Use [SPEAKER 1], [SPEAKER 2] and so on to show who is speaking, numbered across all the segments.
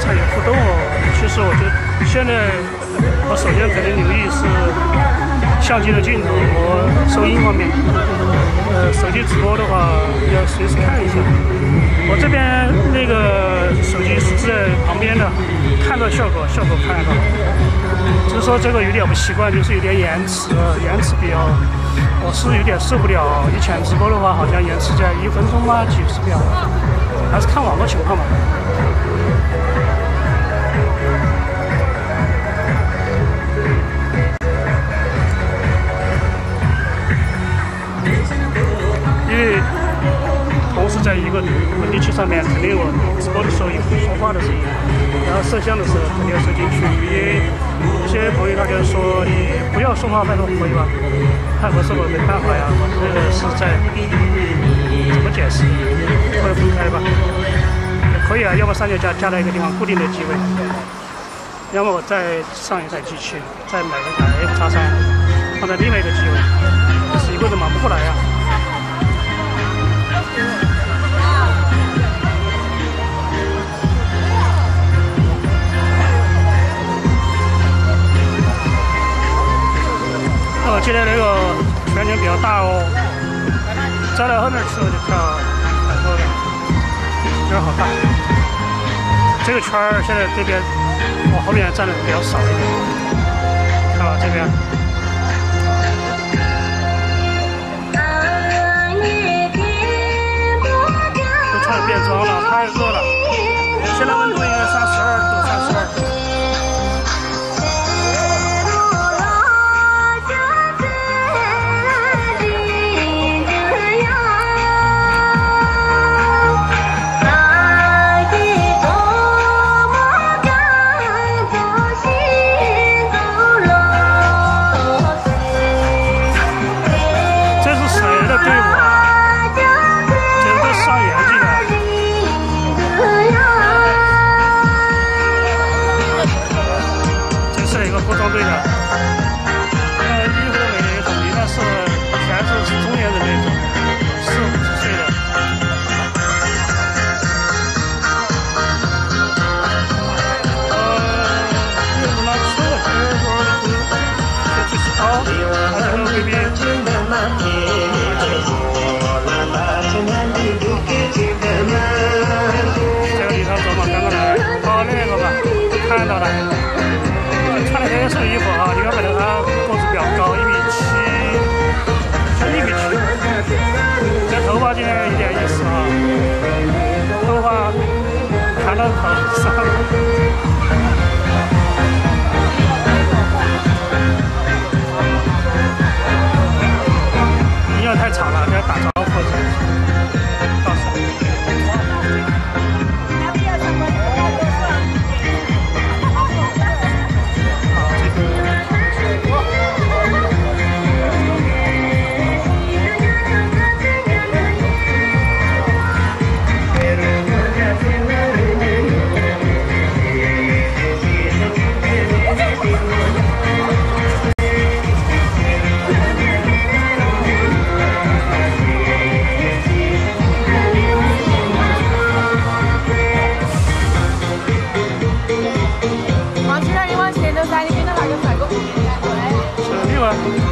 [SPEAKER 1] 参与互动哦。其实我觉得现在我首先肯定留意是相机的镜头和收音方面。呃，手机直播的话要随时看一下。我这边那个手机是在旁边的，看到效果，效果看得到。只是说这个有点不习惯，就是有点延迟，延迟比较，我是有点受不了。以前直播的话，好像延迟在一分钟吗，几十秒，还是看网络情况吧。为同时在一个稳定器上面，肯定我直播的时候有说话的声音，然后摄像的时候肯定要收进去。因为有些朋友他就说你不要说话，拜托可以吧？泰国是我没办法呀，我这个是在怎么解释？会分开吧？可以啊，要么三脚架架在一个地方固定的机位，要么我再上一台机器，再买一台 F 叉三放在另外一个机位，是一个人忙不过来呀。哦，今天那个圈圈比较大哦，站到后面去我就看看到了，有点好大。这个圈儿现在这边我后面站的比较少一点，看吧这边。都穿变装了，太热了。现在温度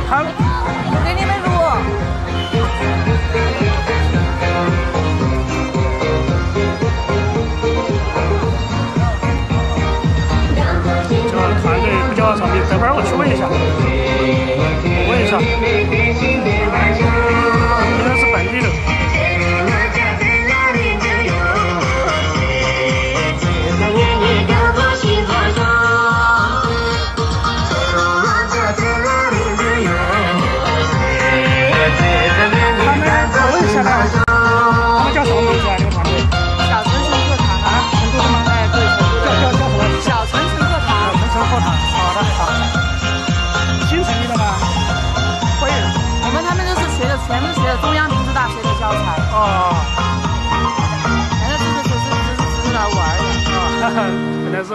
[SPEAKER 1] 好，
[SPEAKER 2] 我给你们录。
[SPEAKER 1] 这个团队不叫场地，等会儿我去问一下，我问一下，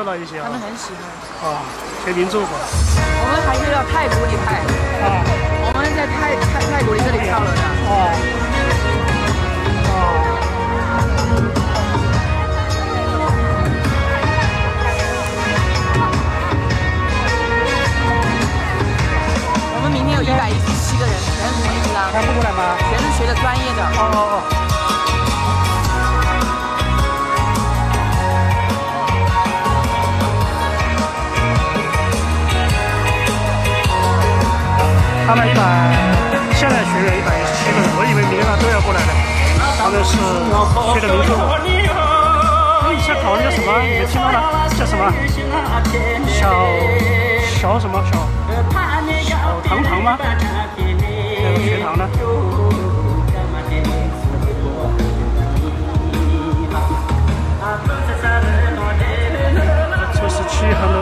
[SPEAKER 1] 他们很喜欢。啊，
[SPEAKER 2] 全民祝福。我
[SPEAKER 1] 们还是要
[SPEAKER 2] 泰古
[SPEAKER 1] 里拍。啊。我们
[SPEAKER 2] 在泰泰泰古
[SPEAKER 1] 里这里跳了的。哦、我们明天有
[SPEAKER 2] 一百一十七个人，全是学生，全部过来吗？全是学的专业的。哦
[SPEAKER 1] 哦哦。他们一百，现在学员一百一十七个人，我以为明天他都要过来的。他们是学的民族舞。哎，想考那个什么？你没听到了？叫什么？小小什么小？小堂堂吗？那个学堂的。这是七很多，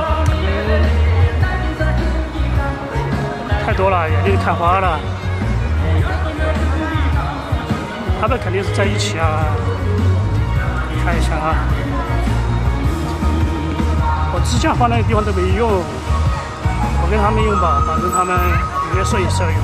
[SPEAKER 1] 太多了，眼睛都看花了。他们肯定是在一起啊，看一下啊。我支架放那个地方都没用，我跟他们用吧，反正他们约瑟也是要用。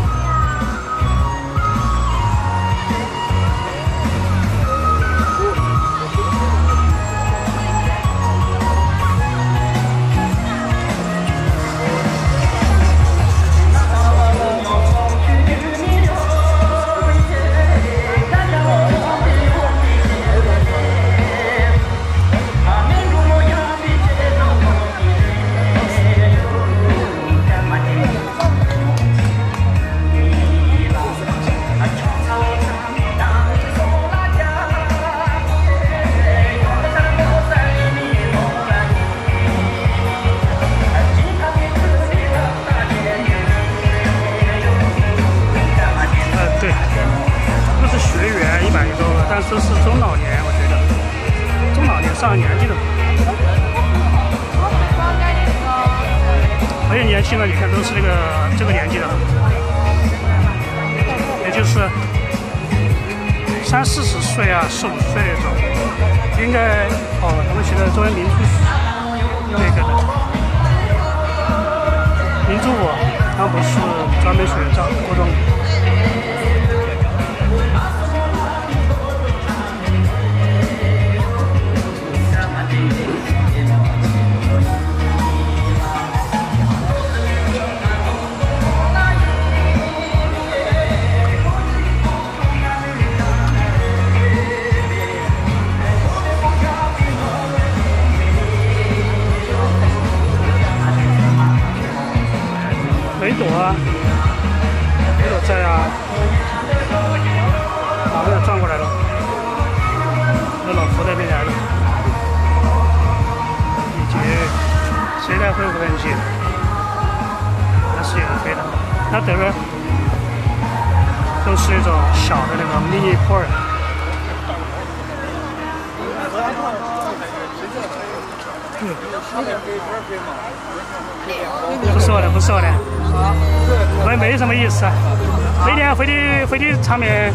[SPEAKER 1] 飞的飞的场面，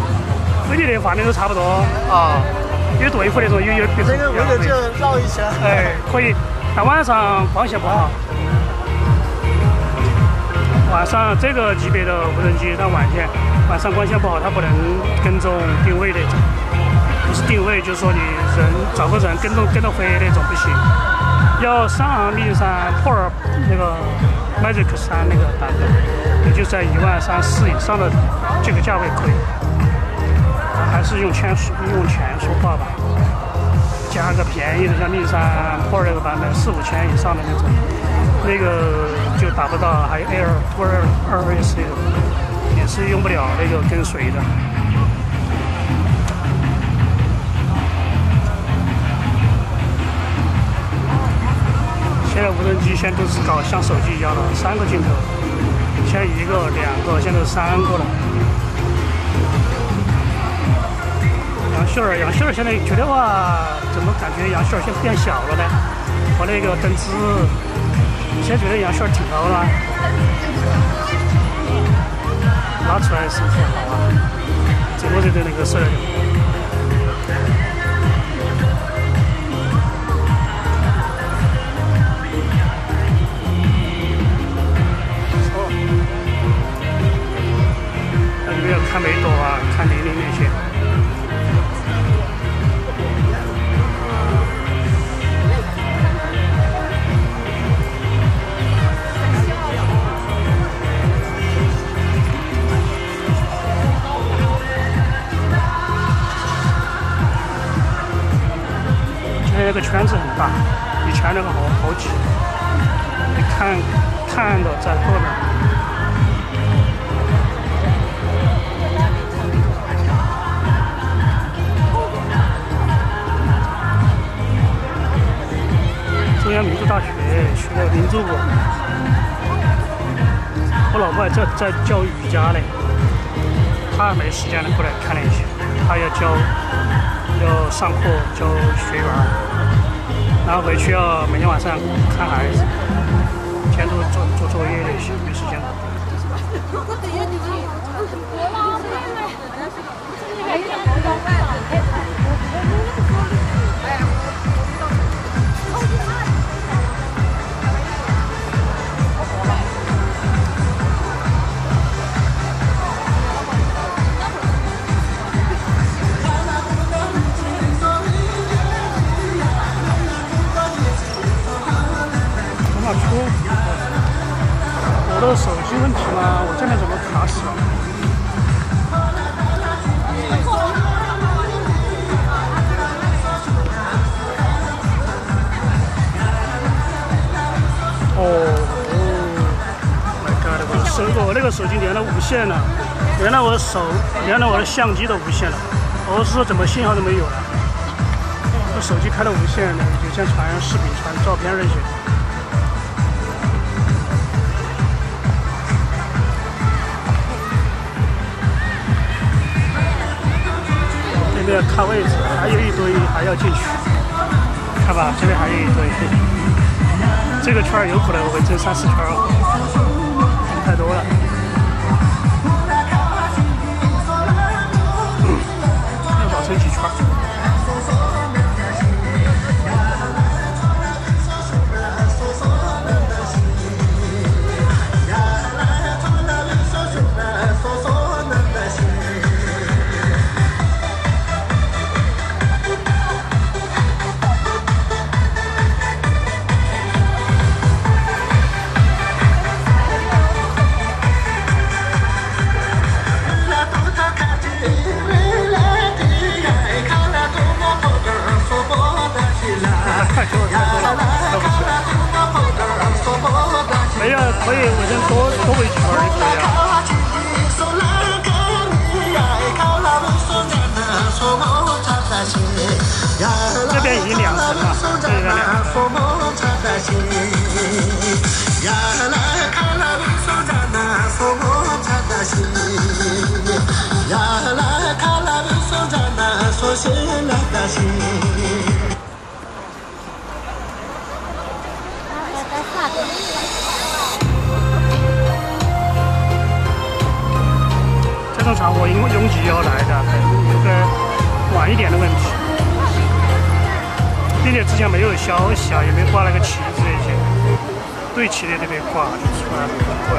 [SPEAKER 1] 飞碟的画面都差不多。啊，有对付那种，有有别
[SPEAKER 3] 这个为了就绕一圈。
[SPEAKER 1] 哎，可以。但晚上光线不好。晚上这个级别的无人机，它晚天晚上光线不好，它不能跟踪定位那种。不是定位，就是说你人找个人跟踪跟着飞那种不行。要上密山破尔那个 Magic 三那个版本，也就在一万三四以上的这个价位可以，还是用钱说用钱说话吧，加个便宜的，像密山破尔那个版本四五千以上的那种，那个就达不到，还有 Air 破尔二 S 那种，也是用不了那个跟随的。现在无人机现在都是搞像手机一样的三个镜头，现在一个、两个，现在三个了。杨秀儿，杨秀儿现在觉得话，怎么感觉杨秀儿现在变小了呢？和那个登芝，现在觉得杨秀儿挺高了，拉出来是挺好啊，怎么觉得那个是？看梅朵啊，看玲玲那些。这个圈子很大，以前那个好好挤。你看，看到在后边。中央民族大学学的民族舞，我老婆还在在教瑜伽呢，她没时间过来看了一下，她要教要上课教学员。然后回去要每天晚上看孩子，监督做做作业那些，没时间。我的手机问题吗？我这边怎么卡死了？哦，My God！我的手，我那个手机连了无线了，连了我的手，连了我的相机都无线了。我是说怎么信号都没有了？这手机开了无线的，就像传视频、传照片那些。要看位置，还有一堆还要进去，看吧，这边还有一堆，这个圈有可能会争三四圈可以，我先多多围几圈儿可以啊。这边已经两层了，这边两层。这种场我因为拥挤要来的，有个晚一点的问题，并且之前没有消息啊，也没挂那个旗子那些，对齐的那边挂就出来了，过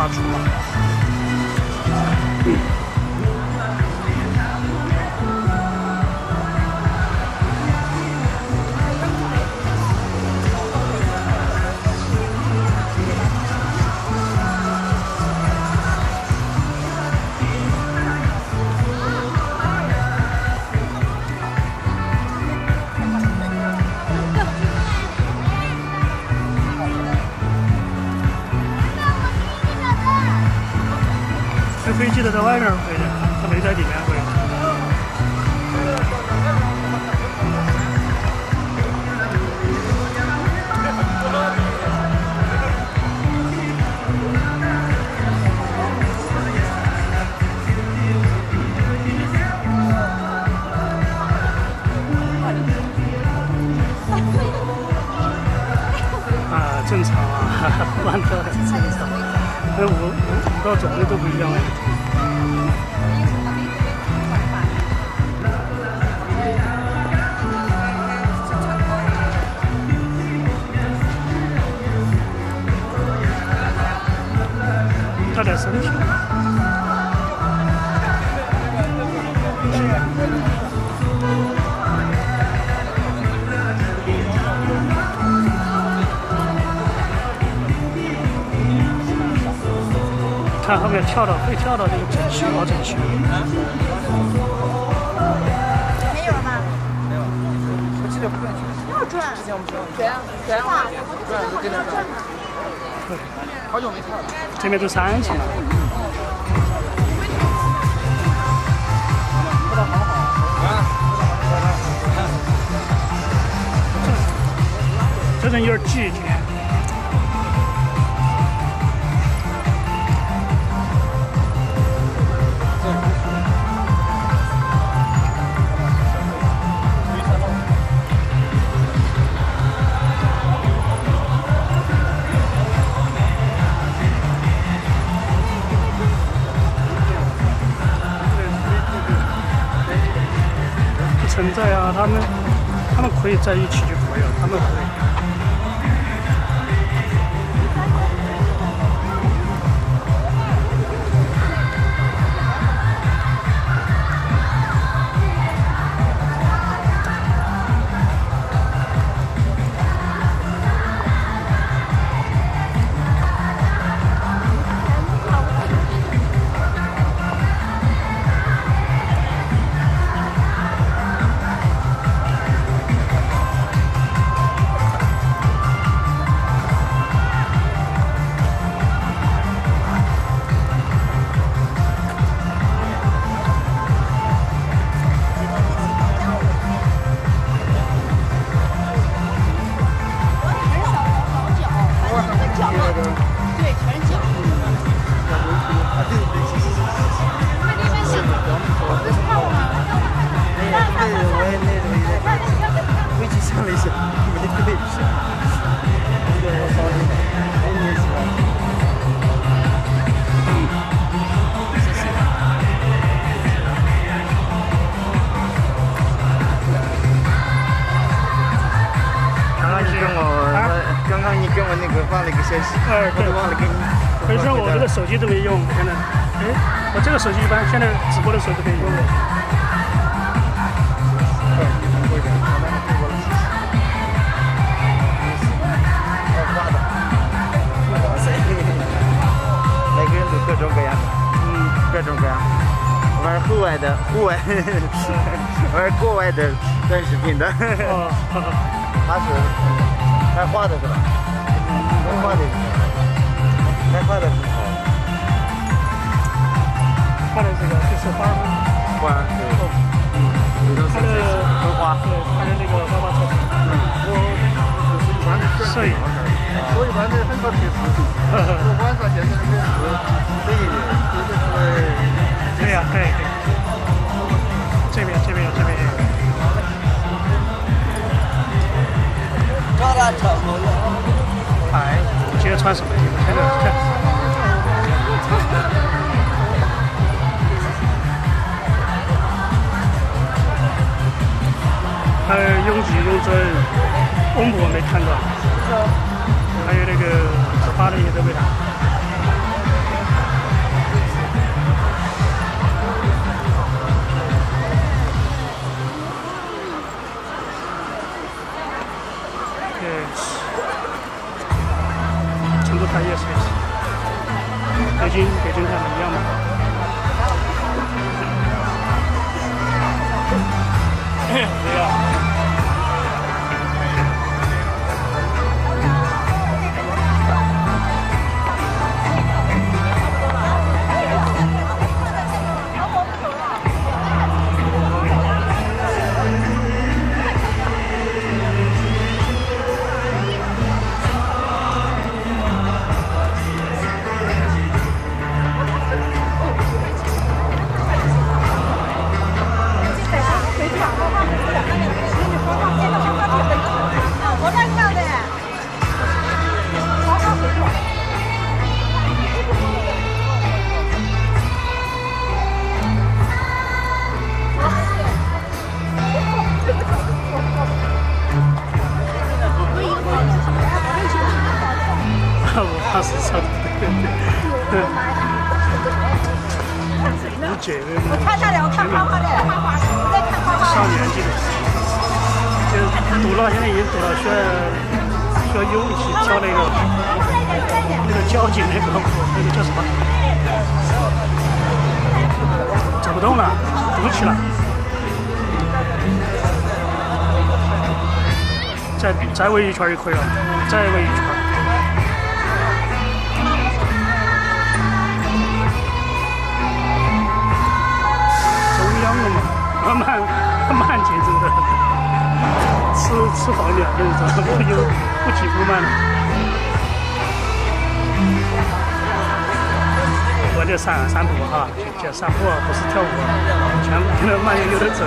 [SPEAKER 1] 发。出了。正常啊，乱的正常。五五五道种都不一样哎。大点声，兄。
[SPEAKER 3] 看后面跳的会跳的这个整齐，好整齐。
[SPEAKER 4] 没有了吗？
[SPEAKER 1] 没有，我记得不转圈。
[SPEAKER 4] 要转。
[SPEAKER 1] 之前我们转
[SPEAKER 4] 转转嘛，
[SPEAKER 1] 转就跟着转。好久没跳了。
[SPEAKER 3] 这边都三层了。
[SPEAKER 1] 跳的好好。啊。
[SPEAKER 3] 这人有点急。存可以在一起就可以了，他们可以。天穿什么衣服？现在看。还有永吉、永贞、公墓没看到，还有那个自发的也都没看。成都台也是，北京北京台一样 嘛。对呀。
[SPEAKER 4] 我看下来，我看花花的，花花的，在看。
[SPEAKER 1] 读了，现在已经堵了，需要需要勇气跳那个那个交警那个，那个叫什么？走不动了，不起了。再再围一圈就可以了，再围一圈。吃吃放量，跟你说，不有不急不慢的。我就散散步哈，叫散步，不是跳舞，全部那慢悠悠的走。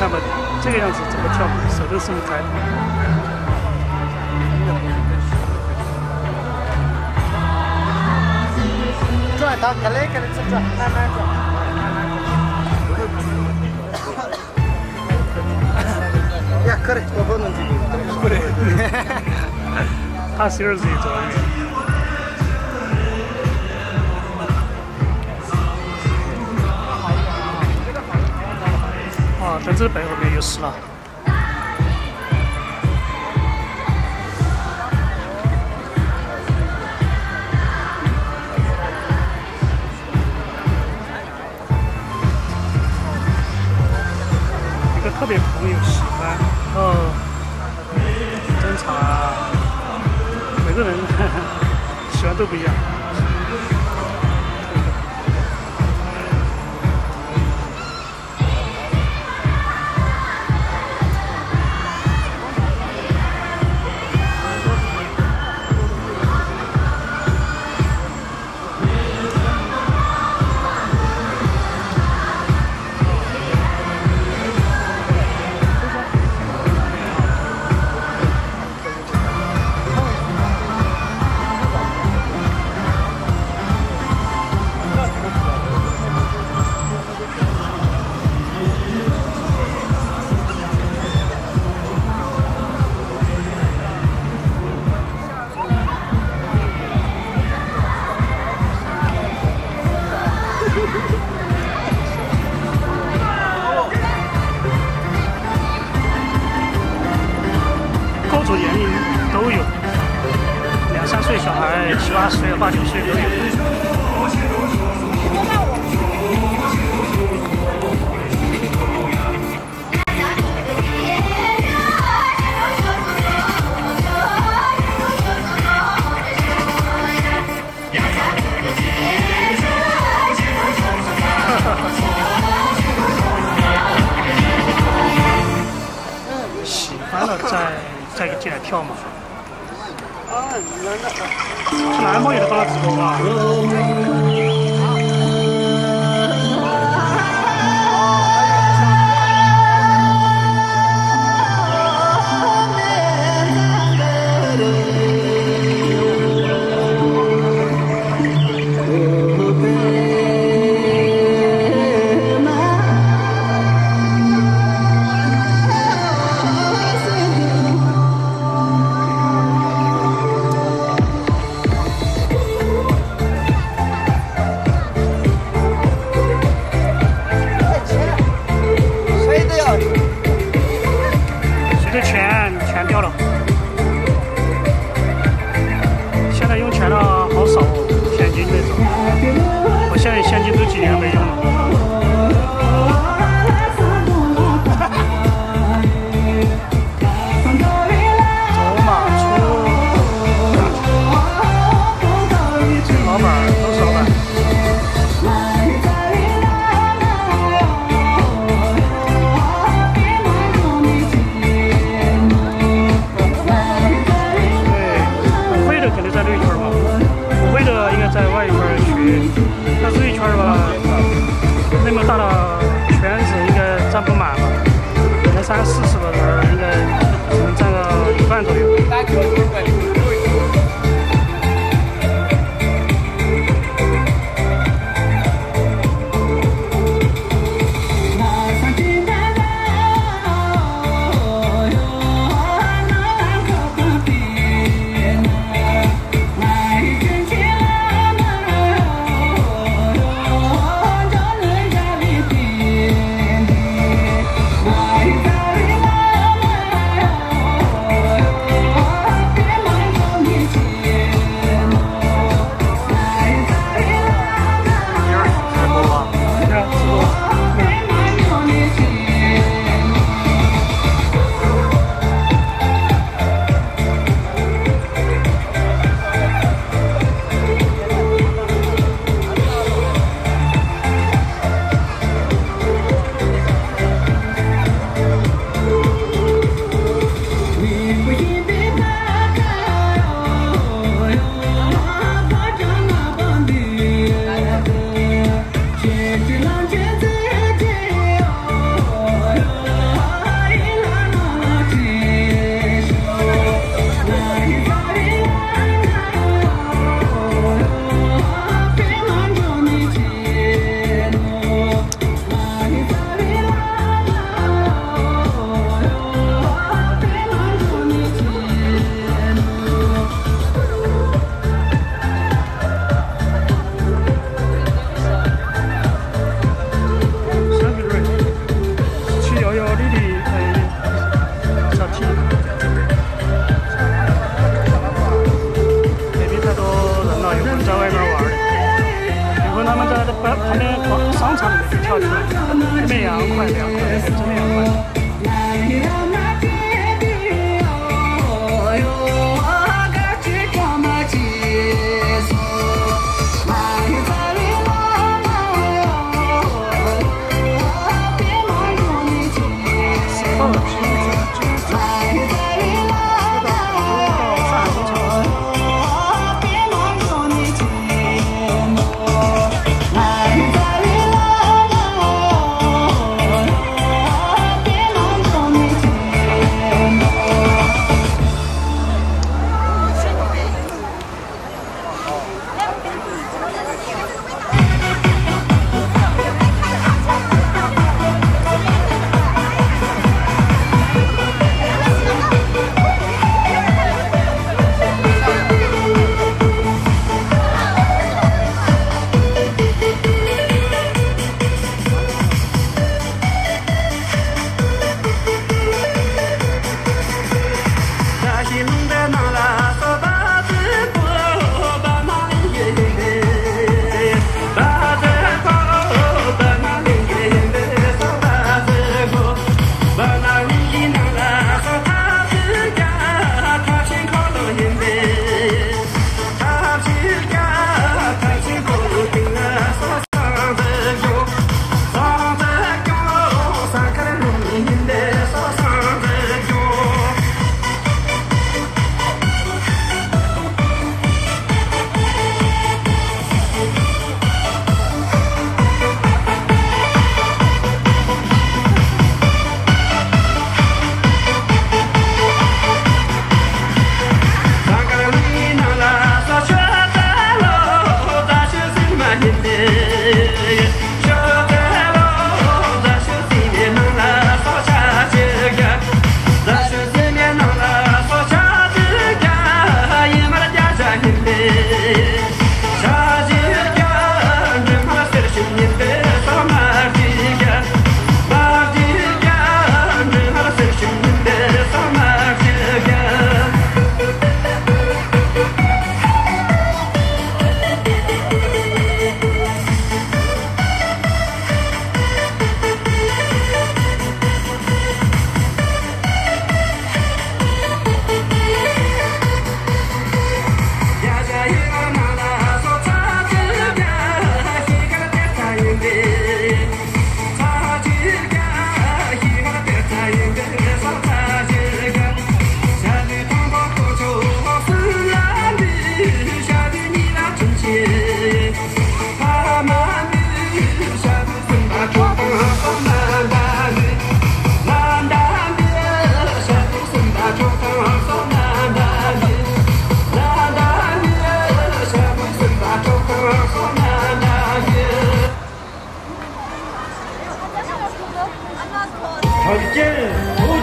[SPEAKER 1] 看吧，这个样子怎么跳舞？手都松开。
[SPEAKER 3] 转，到开来，开来，转转，慢慢转。呀，可以，我不能进去。
[SPEAKER 1] 不对，他是有点热做的。灯子背后面又死了。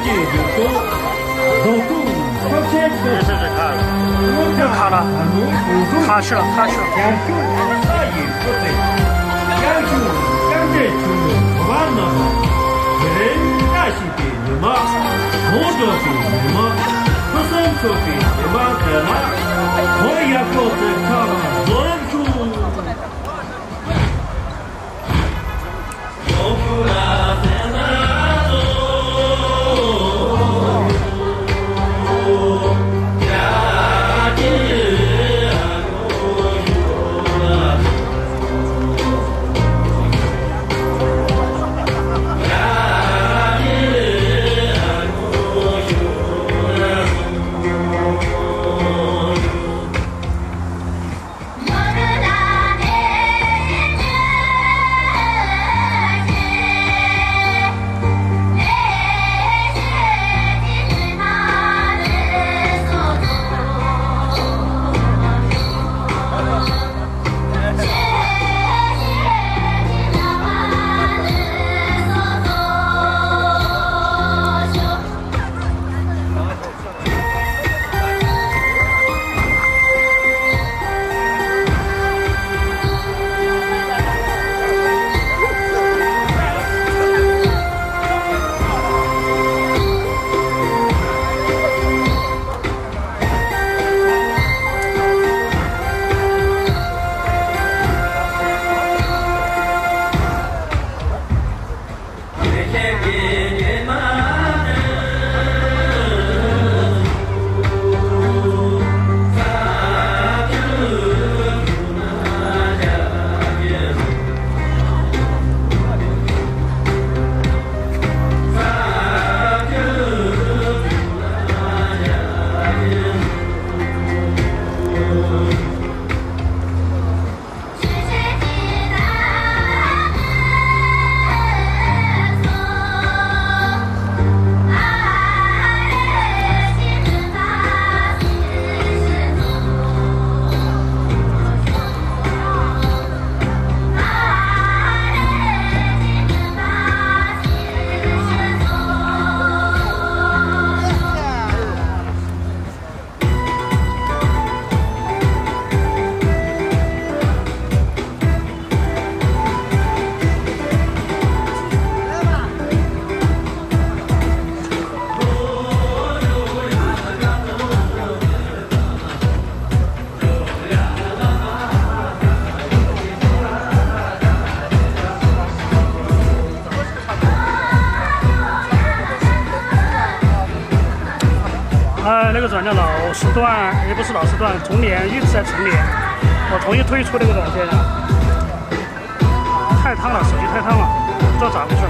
[SPEAKER 1] 的人都
[SPEAKER 5] 都都都接受。试试看。又卡
[SPEAKER 1] 了，卡去了，卡去了。断，也不是老是断，重连一直在重连。我同意退出那个软件了，太烫了，手机太烫了，不知道咋回事。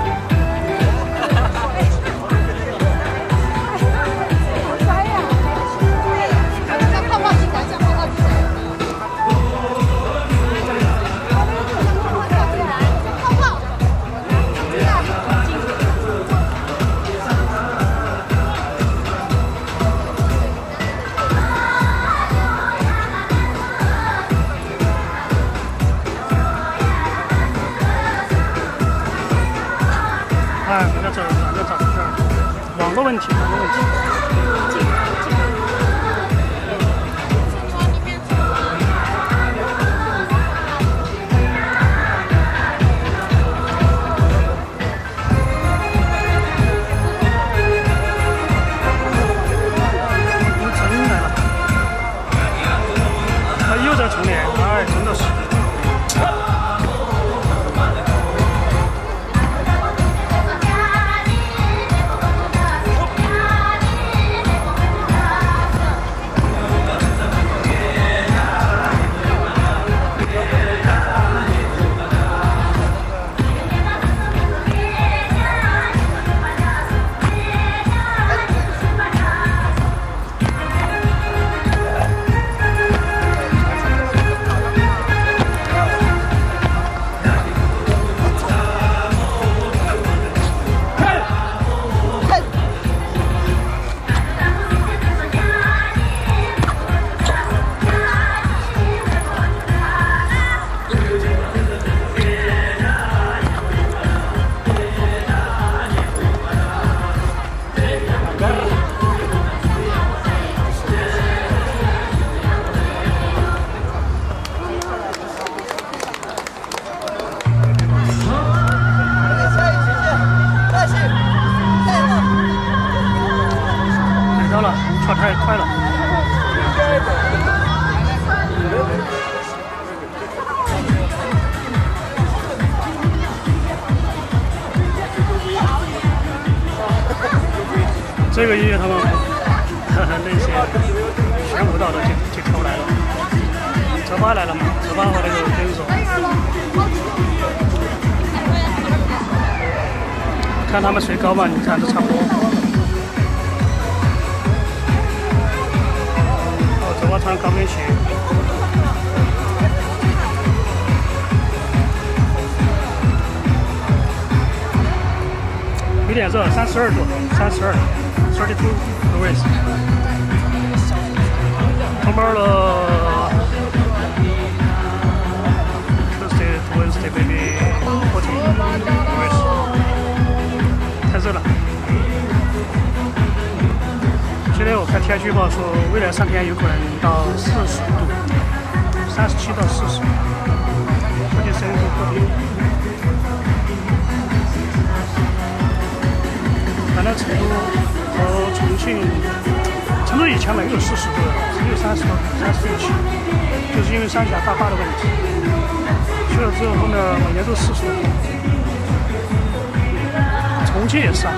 [SPEAKER 1] 问题，没问题。老板，你看这差不多。哦，怎么穿高跟鞋？有点热，三十二度，三十二，thirty two degrees。红包了。天我看天气预报说，未来三天有可能到四十度，三十七到四十，估计深度不低。反正成都。和重庆，成都以前没有四十度的，只有三十多、三十六七，就是因为三峡大坝的问题。去了之后，后面每年都四十度。重庆也是啊。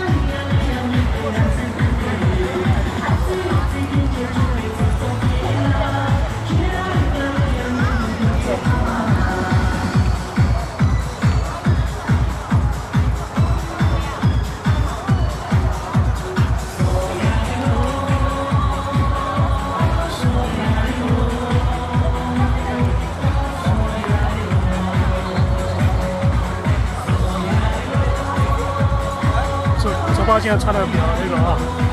[SPEAKER 1] 发现差的比较那个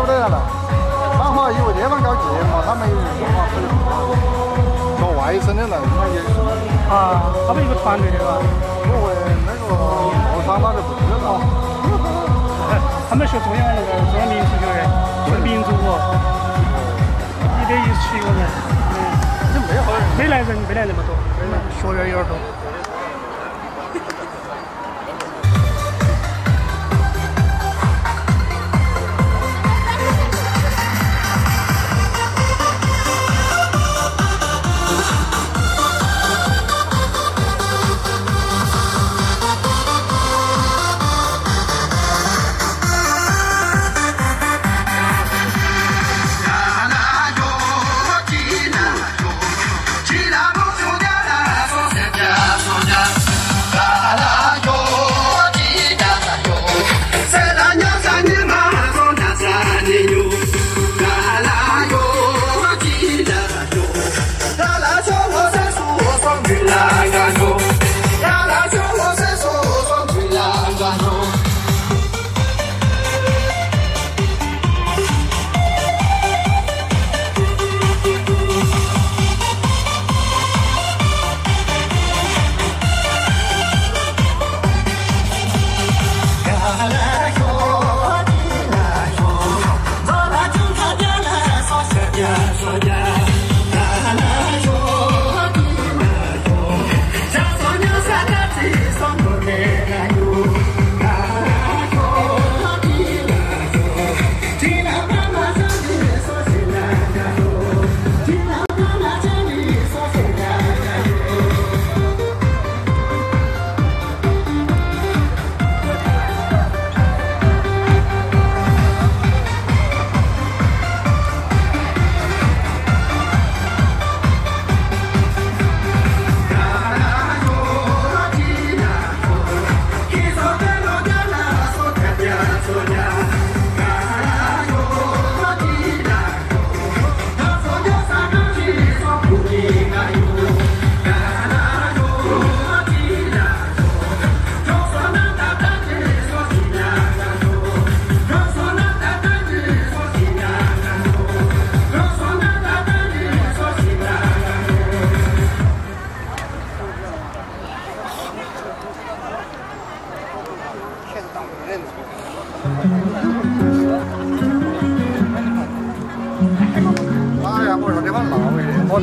[SPEAKER 1] 甘子酒的来了。刚好因为地方搞节嘛，他们有说话可以说外省的来，他也是。
[SPEAKER 5] 啊，他们一个团队的吧？
[SPEAKER 1] 因为那个后场他就不知道。
[SPEAKER 5] 他们学中央那个中央民族学院，学民族舞，一百一十七个人。嗯。
[SPEAKER 1] 没好人，
[SPEAKER 5] 没来人，没来那么多，学员有点多。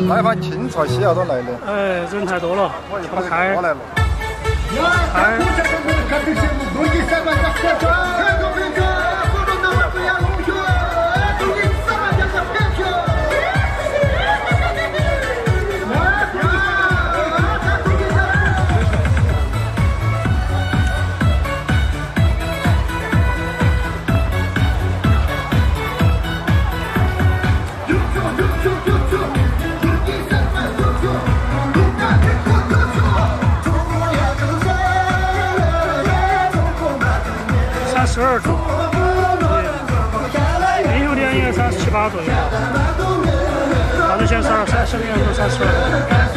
[SPEAKER 1] 来盘青菜，西药都来了。
[SPEAKER 5] 哎，人太多了，不开。
[SPEAKER 1] 我
[SPEAKER 5] 十二度对零度电应该三十七八左右。反正现在十二三现在应该都三十二了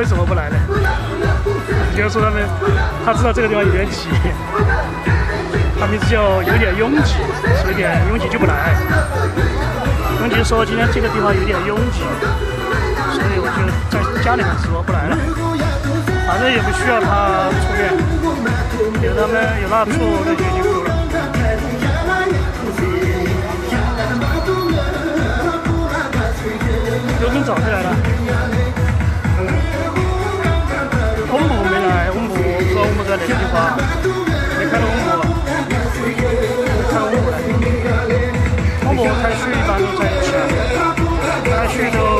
[SPEAKER 5] 为什么不来呢？你就说他们，他知道这个地方有点挤，他名字叫有点拥挤，有点拥挤就不来。拥挤说今天这个地方有点拥挤，所以我就在家里面直播不来了。反正也不需要他出面，有他们有他出那就就够了。有人找回来了。在那个地方，没开到屋，
[SPEAKER 1] 没开屋，没开屋，开水一般都在屋吃，开水都。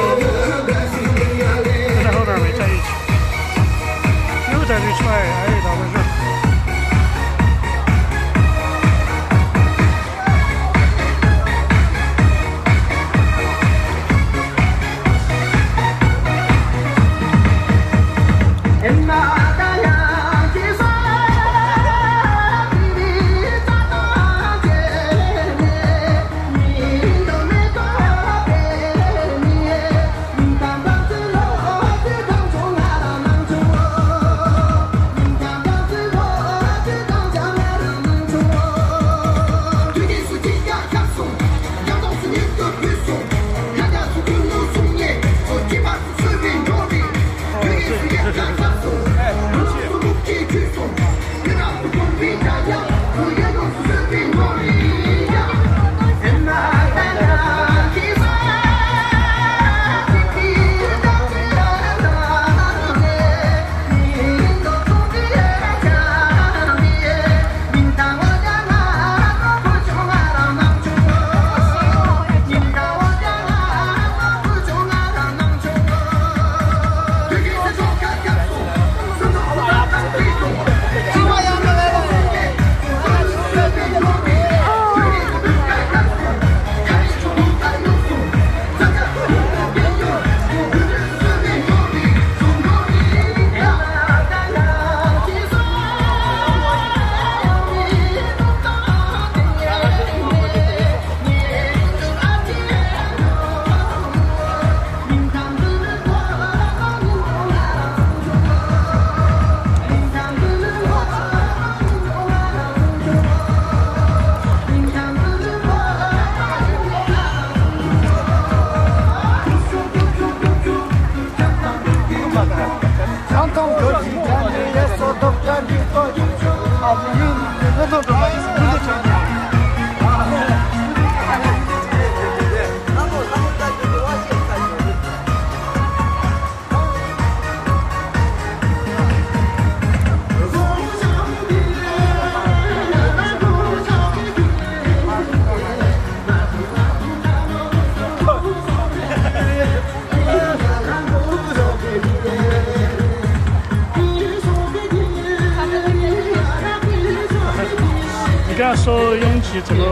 [SPEAKER 1] 说永吉这个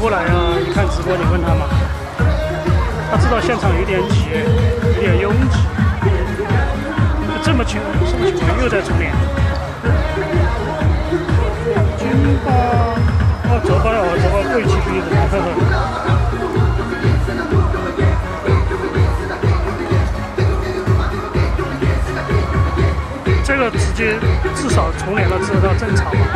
[SPEAKER 1] 无奈啊，你看直播你问他嘛，他知道现场有点挤，有点拥挤，这么情什么情况又在充电？金巴，哦，这把哦，这把贵气比的。这个直接至少重连了，知道正常嘛？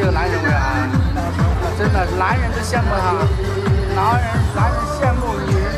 [SPEAKER 1] 有
[SPEAKER 6] 男人味啊！真的，男人都羡慕他，男人，男人羡慕，女人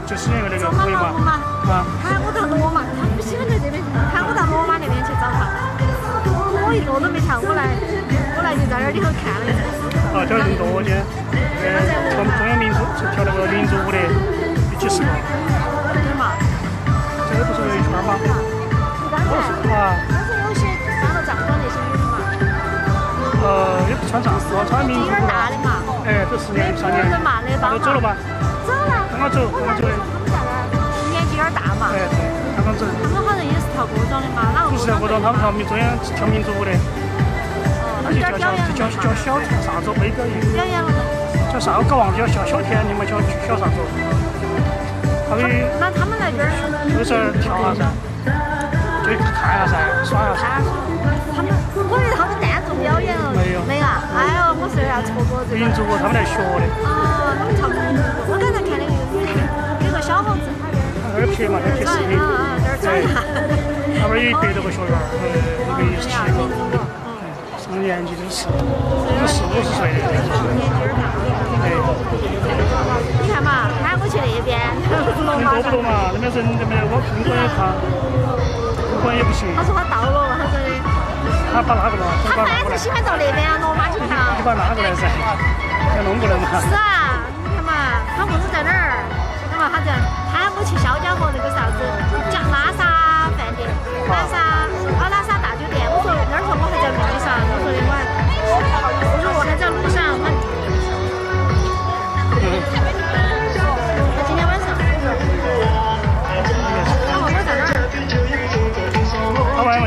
[SPEAKER 1] 他就是那个那个
[SPEAKER 4] 卓玛
[SPEAKER 1] 鬼嘛
[SPEAKER 4] 老虎嘛，
[SPEAKER 1] 啊，
[SPEAKER 4] 喊我到罗马，他不喜欢在这边，喊我到罗马那边去找他。我一个都没看，我来我来就在那儿里头看了一下。
[SPEAKER 1] 啊，跳了很多去，呃，从中央民族跳那个民族舞的有几十个，
[SPEAKER 4] 对嘛？
[SPEAKER 1] 这个不是有一圈吗？啊，
[SPEAKER 4] 但是有些上了帐篷那些女的嘛，
[SPEAKER 1] 呃，也不穿上丝袜，穿民族
[SPEAKER 4] 有点。大的嘛，
[SPEAKER 1] 哎，这十年上年，
[SPEAKER 4] 人嘛，那帮
[SPEAKER 1] 都走了吧？
[SPEAKER 4] 走了。
[SPEAKER 1] 刚刚走，刚刚走的。
[SPEAKER 4] 年纪有点大嘛，
[SPEAKER 1] 哎，对，刚刚走。
[SPEAKER 4] 他们好像也是跳歌装的嘛，哪个
[SPEAKER 1] 不是跳歌装，他们跳民中央跳民族舞的，哦那就叫
[SPEAKER 4] 表演
[SPEAKER 1] 小就叫叫小啥子没表演，
[SPEAKER 4] 表演了。
[SPEAKER 1] 叫啥搞忘记了，叫小小天，你们叫叫啥子？他们
[SPEAKER 4] 那他们那边儿
[SPEAKER 1] 没事儿跳下噻，就看下噻，耍下噻。
[SPEAKER 4] 他们，我以为他们单独表演了。
[SPEAKER 1] 没有。
[SPEAKER 4] 没啊！哎呦，我说要错过这个。
[SPEAKER 1] 民族舞他们来学的。
[SPEAKER 4] 哦，他们唱民族舞。我刚才看那个有个小伙子。
[SPEAKER 1] 那儿拍嘛，那儿拍视频。那边有一百多个学员，呃，那七个。上年纪都是，都四五十岁的。
[SPEAKER 4] 你看嘛，喊我去那边，
[SPEAKER 1] 人多不多嘛？那边人我也怕，公馆也不行。
[SPEAKER 4] 他说他到了，他说的。
[SPEAKER 1] 他把哪个了？
[SPEAKER 4] 他反正喜欢到那边啊，罗马去看。
[SPEAKER 1] 你把哪个来噻？要弄过来嘛？
[SPEAKER 4] 是啊，那么他就喊我去肖家河那个啥子，叫拉萨饭店，拉萨啊拉萨大酒店。我说那儿说我还在路上，我说的我还，我说我还在路上，他。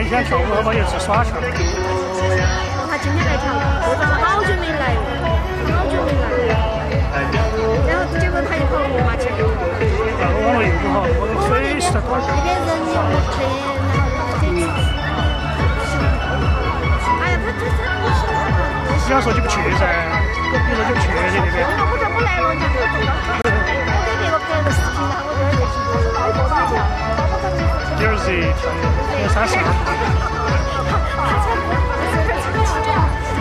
[SPEAKER 1] 以前跳舞，后嘛又去耍去了。
[SPEAKER 4] 他今天来跳，我说好久没来，好久没来。然后结果他又跑我妈去了。
[SPEAKER 1] 又不好，我的腿实在多。
[SPEAKER 4] 那边人又不多，哎呀，他这这不是。
[SPEAKER 1] 你要说就不去噻，你说就不去你那边。
[SPEAKER 4] 我这不来了，就不去了。我给别个拍个视频，然后我这儿就去了，我多少钱？
[SPEAKER 1] 第二次，第三十。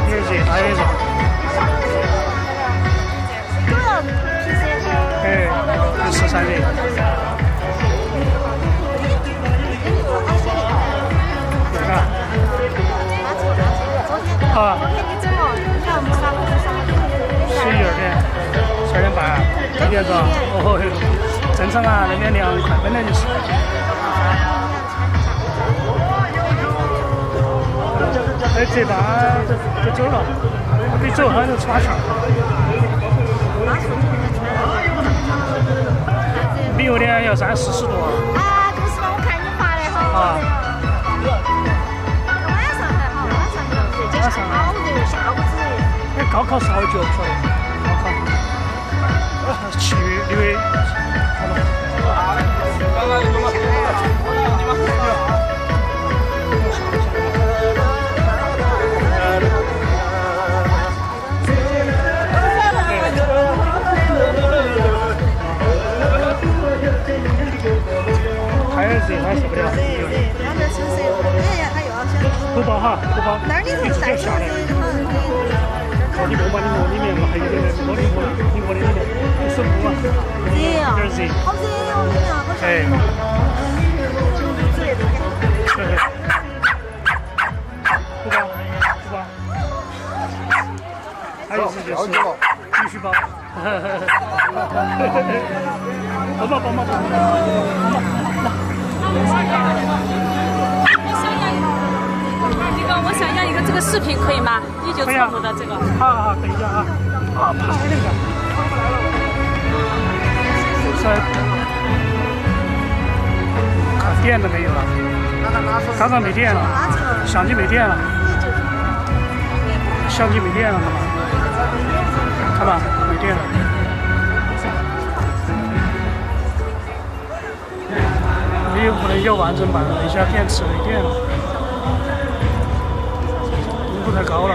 [SPEAKER 1] 第二次，还有一十三的。啊。十一二点，十二点半，几点钟？哦哟，正常啊，那边凉快，本来就是。哎，这班就就走了，没走，他就耍去了。米油的要三四十多。
[SPEAKER 4] 啊，就是嘛，我看你发的哈。啊。晚上还好，晚上就热，今天好热，下午子热。
[SPEAKER 1] 哎，高考是好久不晓得？高考。七月六月。刚刚受不了。对对，他这吃色，哎呀，他又要想。不包哈，不包。那你是带下来？你摸嘛，你摸里面嘛，还有点摸的摸，你摸里面，你手摸嘛。热啊！有。好热哦，里面好热。不包，不包。还有是就是继续包。包嘛包嘛包嘛，包。我想要一个，我想要一个这个视频可以吗？一九四五的这个。好好好，等一下啊。啊，拍那个。是。看电都没有了。刚刚没电了。相机没电了。相机没电了，看吧。看吧，没电了。又不能有完整版，了，一下电池没电了，温度太高了。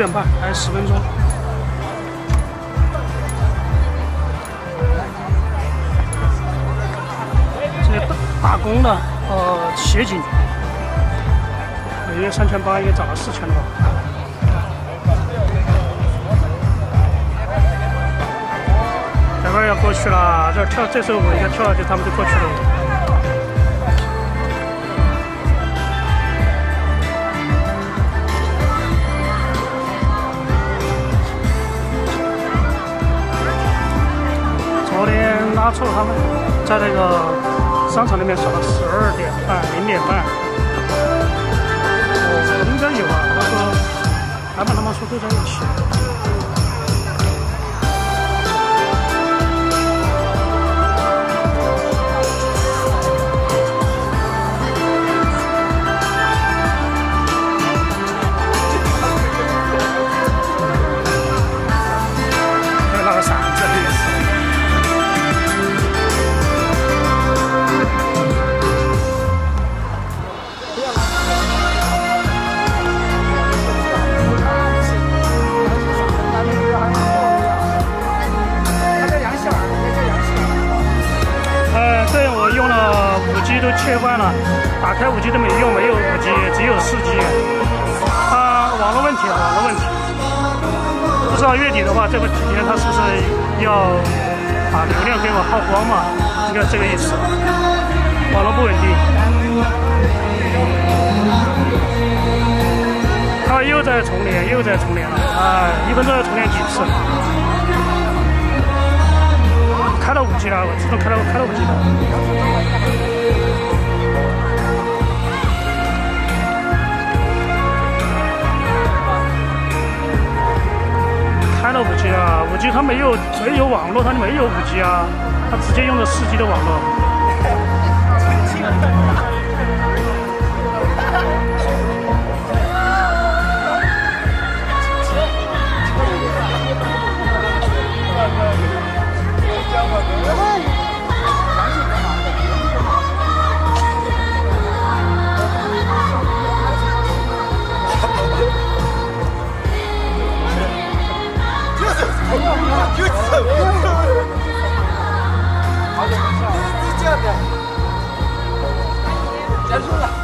[SPEAKER 6] 点
[SPEAKER 1] 半，还有十分钟。这些打工的，呃，协警，每月三千八，也涨了四千多。这边要过去了，这跳，这时候我一下跳下去，他们就过去了。拉错他们在那个商场里面耍到十二点半、零点半。哦，应该有啊，他说，老板他们说都在一起。切换了，打开五 G 都没用，没有五 G，只有四 G。啊，网络问题，网络问题。不知道月底的话，这个几天他是不是要把流量给我耗光嘛？应该这个意思。网络不稳定。他又在重连，又在重连了。哎，一分钟要重连几次？开到五 G 了，我自动开到开到五 G 了。五 G 啊，五 G 它没有没有网络，它没有五 G 啊，它直接用的四 G 的网络。就是，好久没见了，结束了。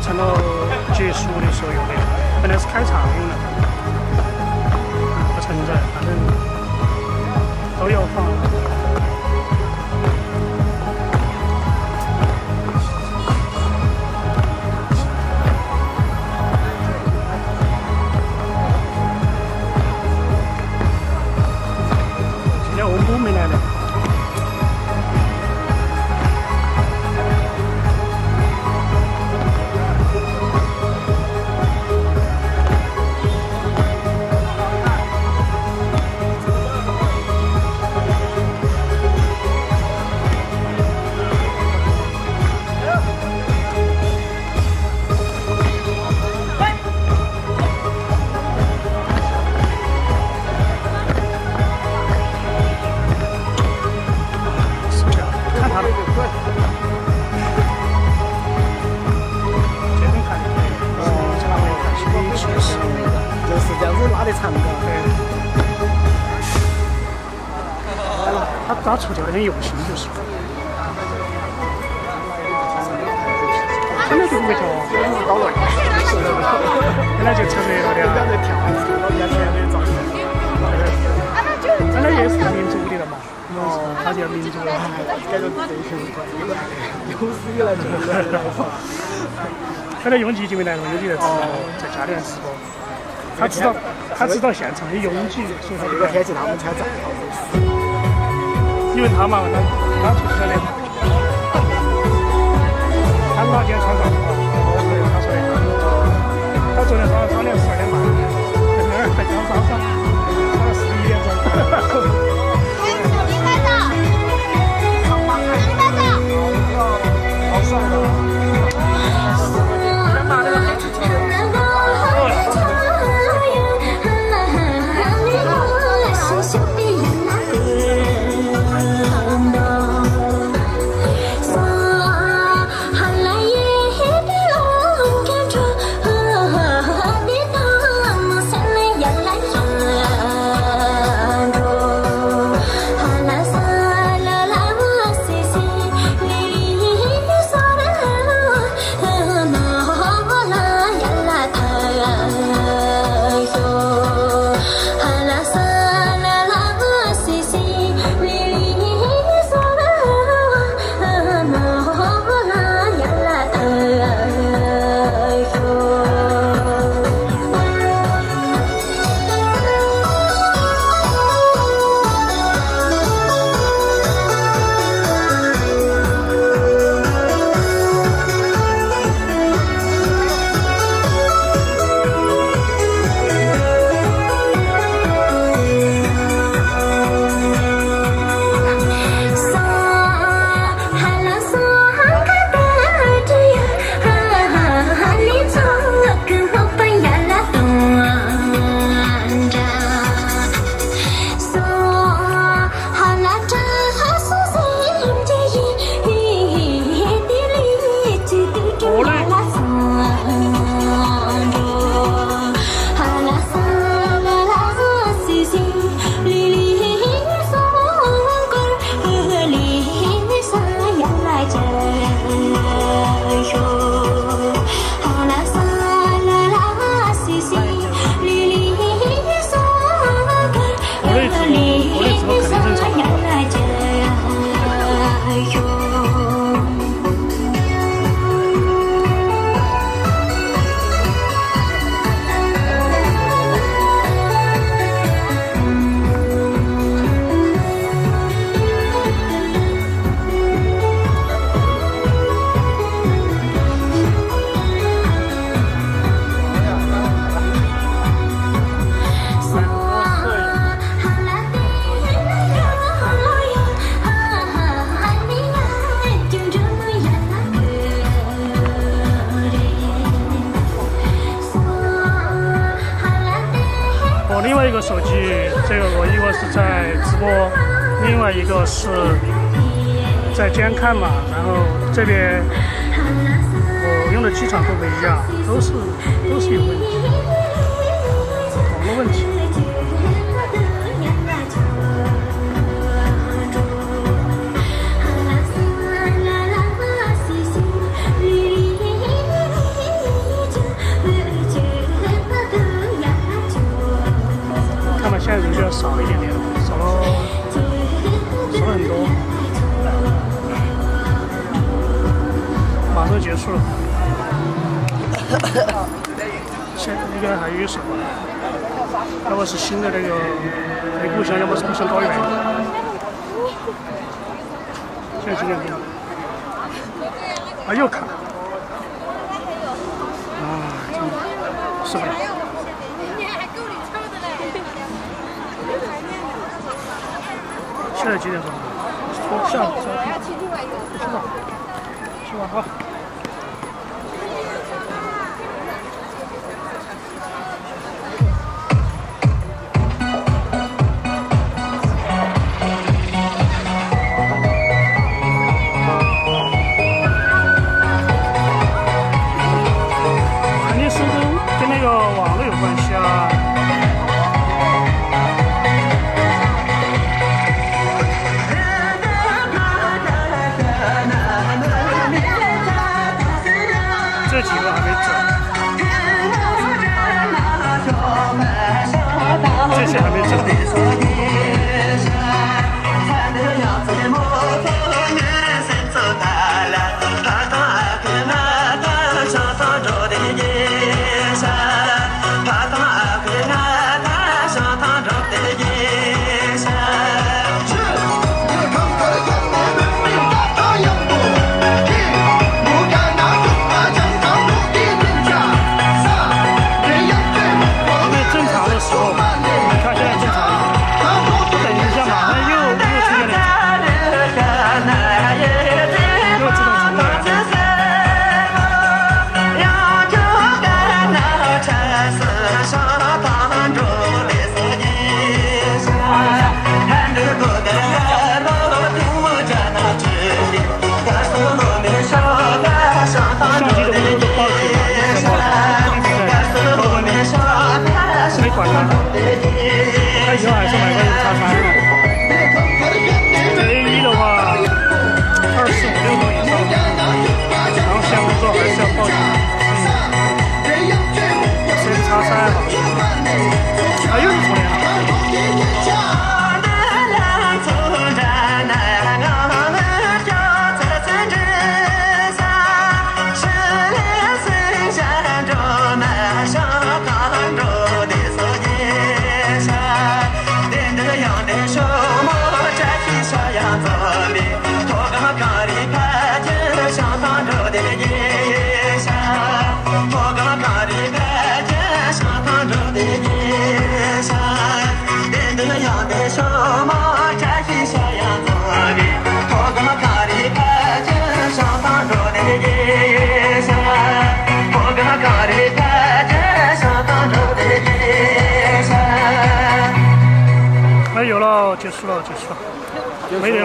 [SPEAKER 1] 成了借书的时候用的，
[SPEAKER 3] 本来是开场用的。
[SPEAKER 7] 可能拥挤就没来了，拥挤在直播，在家里面直播。他知道，他知道现场的拥挤，所以说
[SPEAKER 3] 这个天气他们才在。
[SPEAKER 7] 因为他嘛，他他出去了。他哪天穿上？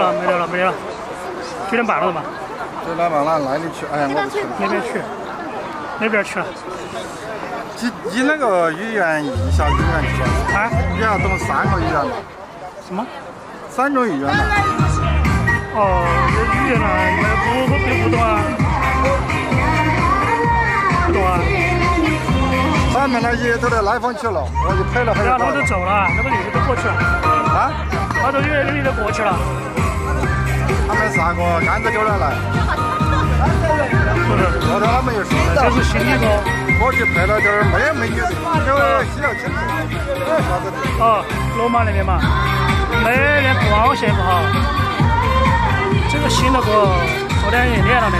[SPEAKER 7] 了，没得了，没得了，九点半了嘛。
[SPEAKER 1] 九点半了，那里去？哎呀，我不去
[SPEAKER 7] 那边去，那边去了。
[SPEAKER 1] 你你那个医院一下语言去了？啊？你要懂三个医院了？
[SPEAKER 7] 什么？
[SPEAKER 1] 三种医院了？
[SPEAKER 7] 哦，这语言呢？不不不不懂啊？不懂啊？
[SPEAKER 1] 他们那爷头的来访去了，我就拍了。
[SPEAKER 7] 对啊，他们都走了，那个女的都过去了。啊？他都有女的过去了。
[SPEAKER 1] 他们三个安个酒了来。不是，昨天他们又说
[SPEAKER 7] 这是新的个。
[SPEAKER 1] 我去拍了点儿美美女的，因为需要清楚。啥子？
[SPEAKER 7] 哦，罗马那边嘛，那边光线不好。这个新的歌，昨天也练了的。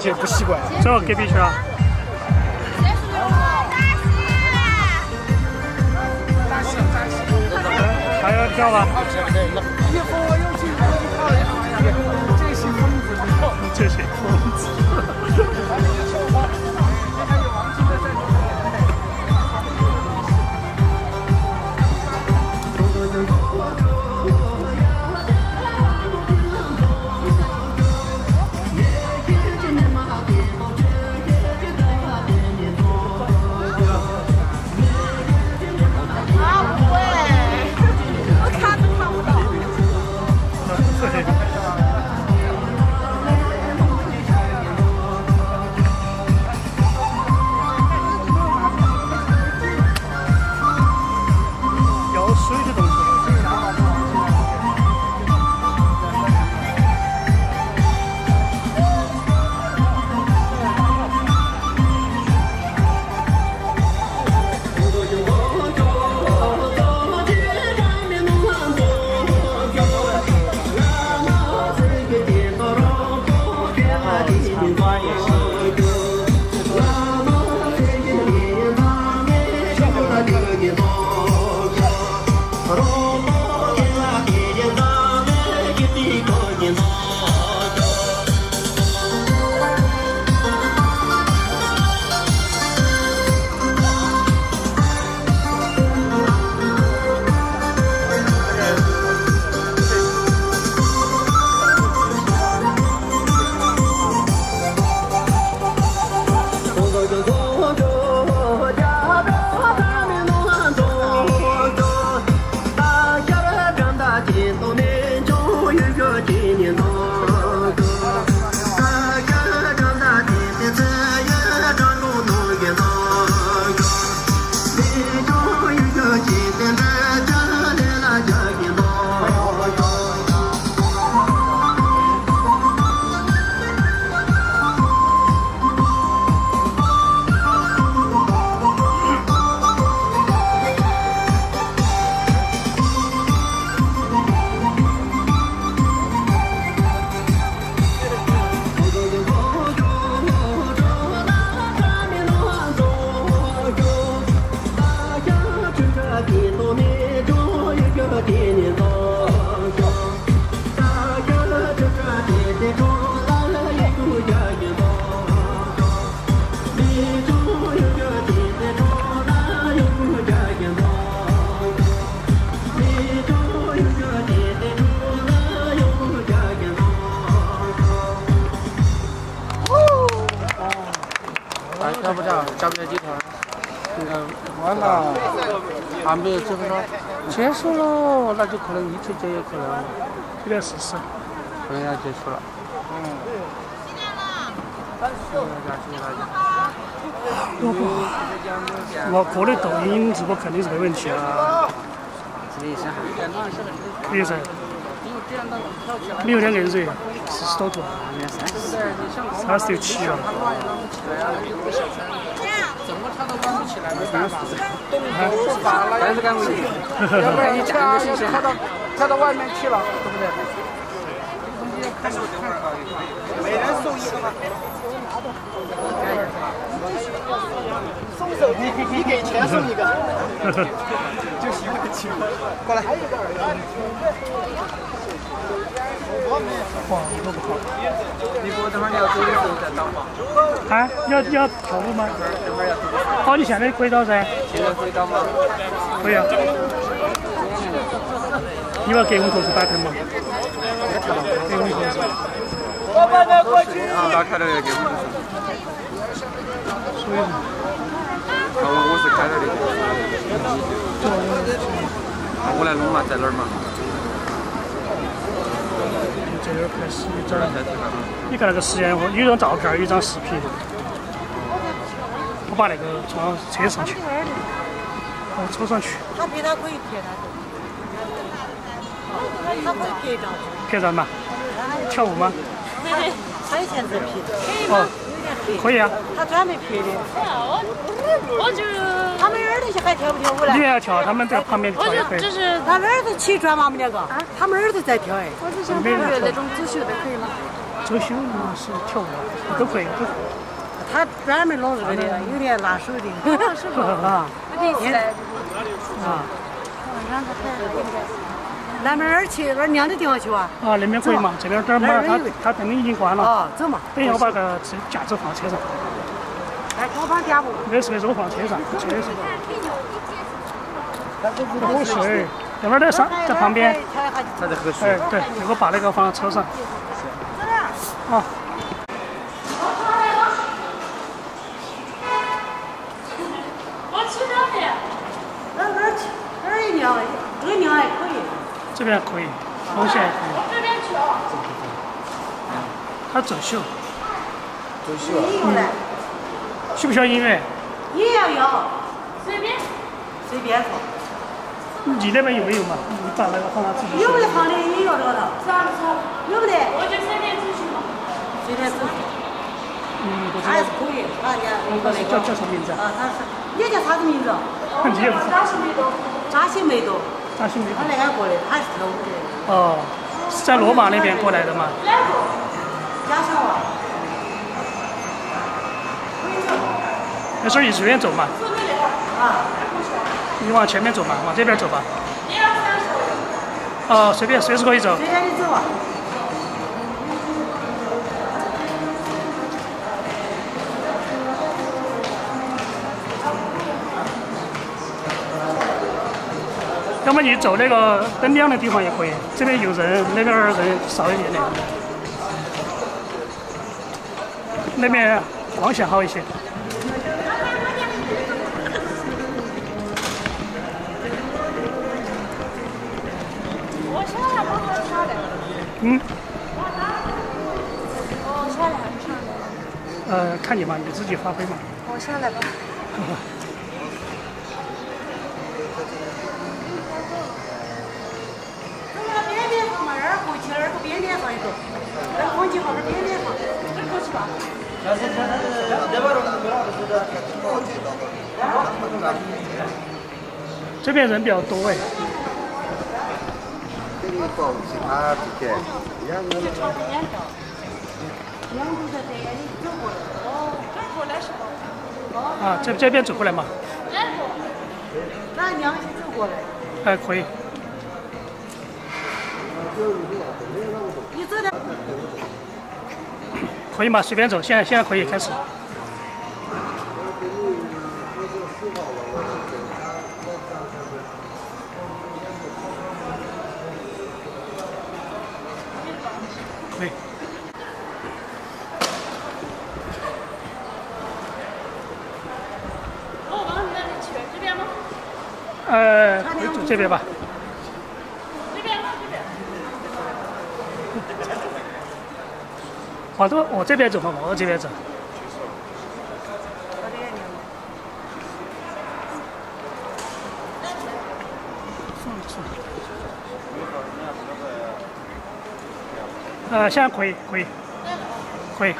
[SPEAKER 1] 且不习惯。
[SPEAKER 5] 走隔壁去啊。还要跳吗？
[SPEAKER 3] 可能一直接有可能。
[SPEAKER 5] 这边十四。
[SPEAKER 3] 可能要结束了。嗯。
[SPEAKER 5] 我过的抖音直播肯定是没问题啊。
[SPEAKER 3] 可以噻。
[SPEAKER 5] 可以噻。你有两个人热，四十多度。三十七了。
[SPEAKER 3] 怎么他都弯不起来，没办法。但是干不起，要不然你家要跳到跳到外面去了，对不对？
[SPEAKER 1] 每人送一个吗？送手机，你给钱送一个。就喜欢请。过来。
[SPEAKER 5] 哇，一个不好。
[SPEAKER 3] 你不等会儿你要走的时候再。
[SPEAKER 5] 啊，要要跑步吗？好，你现在可以倒噻。
[SPEAKER 3] 现在可以倒吗？
[SPEAKER 5] 可以啊。你把给我们同事打开嘛？给我们同事。
[SPEAKER 1] 我把它过去。
[SPEAKER 3] 啊，打开了给我们同事。
[SPEAKER 5] 所以。
[SPEAKER 3] 啊，我我是开了的。啊，我来弄嘛，在哪儿嘛？
[SPEAKER 5] 这儿开始一张，你看那个实验，有张照片，有张视频。我把那个装车上去，我抽上去。
[SPEAKER 2] 他拍他可以拍他，他可以拍照。
[SPEAKER 5] 拍照嘛？跳舞吗？
[SPEAKER 2] 他以前在拍。
[SPEAKER 5] 哦。
[SPEAKER 1] 可以啊。
[SPEAKER 8] 他专门拍的。
[SPEAKER 9] 我我就
[SPEAKER 8] 他们儿子还跳不跳舞呢？
[SPEAKER 1] 你要跳，他们在旁边跳也可以。
[SPEAKER 8] 就是他们儿子起转吗？我们两个。啊。他们儿子在跳哎。
[SPEAKER 2] 我只想感觉那种走秀的可以吗？
[SPEAKER 1] 走秀嘛是跳舞都可以。
[SPEAKER 8] 他专门弄这个的，有点拿手的。
[SPEAKER 2] 是 不？啊。不第一次
[SPEAKER 8] 那边儿去，那娘的地方去啊？
[SPEAKER 1] 啊，那边可以嘛？这边这儿门他他灯已经关了。
[SPEAKER 8] 啊，走嘛。
[SPEAKER 1] 等一下我把个架子放车上。
[SPEAKER 8] 哎，我放底下不？
[SPEAKER 1] 没事没事，我放车上，车上。喝水，那边在上，在旁边。
[SPEAKER 3] 他在喝水。
[SPEAKER 1] 哎，对，我把那个放车上。啊。
[SPEAKER 9] 我吃两面。
[SPEAKER 8] 那边去，那儿一亮，这个亮还可以。
[SPEAKER 1] 这边可以，东西还可以。
[SPEAKER 9] 我这边去啊。
[SPEAKER 1] 他走秀。
[SPEAKER 3] 走秀。
[SPEAKER 8] 嗯。
[SPEAKER 1] 需不需要音乐？
[SPEAKER 8] 也要有，
[SPEAKER 9] 随便，
[SPEAKER 8] 随便放。
[SPEAKER 1] 你那边有没有嘛？你把那个放到自己。
[SPEAKER 8] 有的放的音乐这个头。
[SPEAKER 9] 啥不啥？
[SPEAKER 8] 有不得？
[SPEAKER 9] 我就随便走秀嘛。
[SPEAKER 8] 随便走。
[SPEAKER 1] 嗯，
[SPEAKER 8] 他还是可以，他家那个
[SPEAKER 1] 叫叫什么名字？
[SPEAKER 8] 啊，他是，你叫啥子名字？
[SPEAKER 1] 你也不知道。
[SPEAKER 9] 扎西梅多。
[SPEAKER 8] 扎西梅多。他那个过来，他是跳舞的。
[SPEAKER 1] 哦，是在罗马那边过来的嘛？
[SPEAKER 9] 哪个？
[SPEAKER 8] 家乡话。
[SPEAKER 1] 没事，你随便走嘛。
[SPEAKER 8] 啊。
[SPEAKER 1] 你往前面走嘛，往这边走吧。哦，随便，随时可以走。
[SPEAKER 8] 随便你走啊。
[SPEAKER 1] 要么你走那个灯亮的地方也可以，这边有人，那边人少一点点。那边光线好一些。嗯。
[SPEAKER 2] 我下来还是上来？
[SPEAKER 1] 呃，看你嘛，你自己发挥嘛。
[SPEAKER 2] 我下来吧。
[SPEAKER 8] 二过去，二个边边上一个，二过去好点边边上，二过去吧。
[SPEAKER 1] 这边人比较多哎。
[SPEAKER 3] 个。
[SPEAKER 8] 两个在这里走过来，哦，走过来是吧？
[SPEAKER 1] 啊，这这边走过来嘛。
[SPEAKER 8] 那两起走过来。
[SPEAKER 1] 哎，可以。
[SPEAKER 8] 你走的。
[SPEAKER 1] 可以吗？随便走，现在现在可以开始。呃，走这边吧。
[SPEAKER 9] 这边，这边。
[SPEAKER 1] 好多，我这边走嘛，我这边走。呃，现在可以，可以，可以。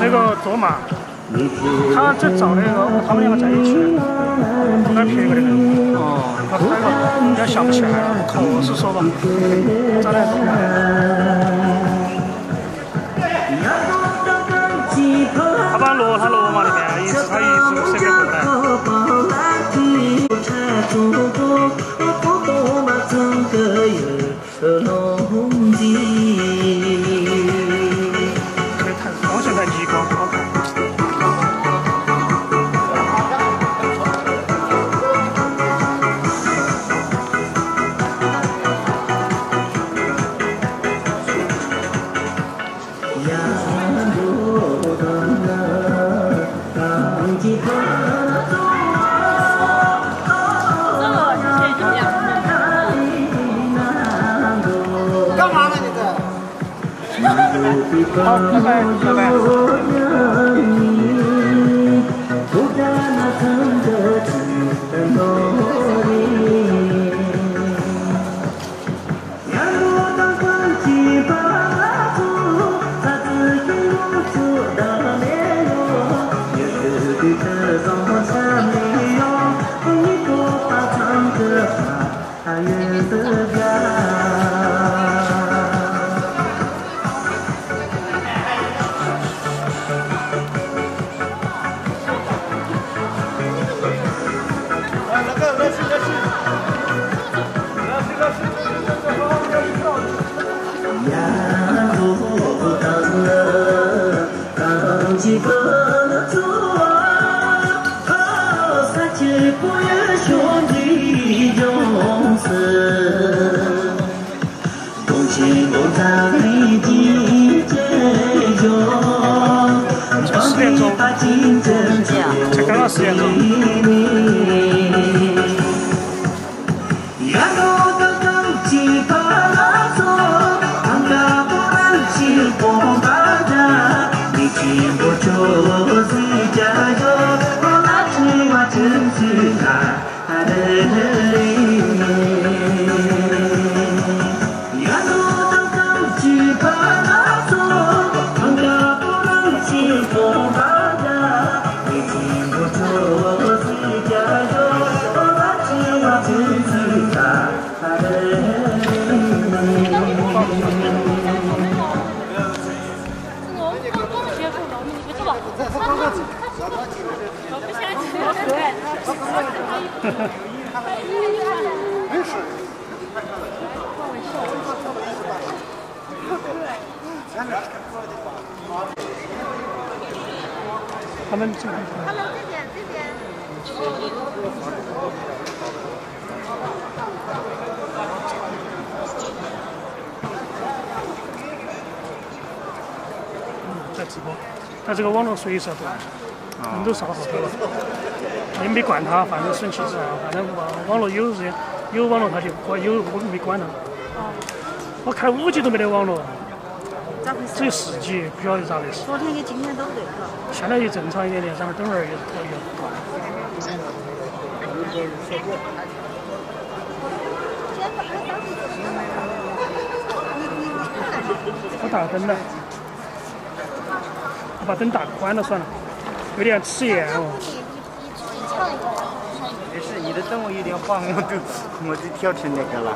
[SPEAKER 5] 那个，卓玛，他这找那个，他们两个在一起，不该撇个那个。哦。他那个，要想不起来了，可是说吧，找来他把罗他罗马那边，一直他一直随便过来。
[SPEAKER 1] 网络随时要多，人都上了好多了。你没管他，反正顺其自然，反正网网络有人有网络他就管，有我没管他。我开五 G 都没得网络，
[SPEAKER 4] 咋回
[SPEAKER 1] 只有？四 G，不晓得咋回事。
[SPEAKER 4] 昨天跟今天都对了。
[SPEAKER 1] 现在就正常一点点，然后等会儿又可以。我打灯了，把灯打关了算了，有点刺眼哦。
[SPEAKER 3] 没事，你的灯我有点晃，我都我就调成那个了。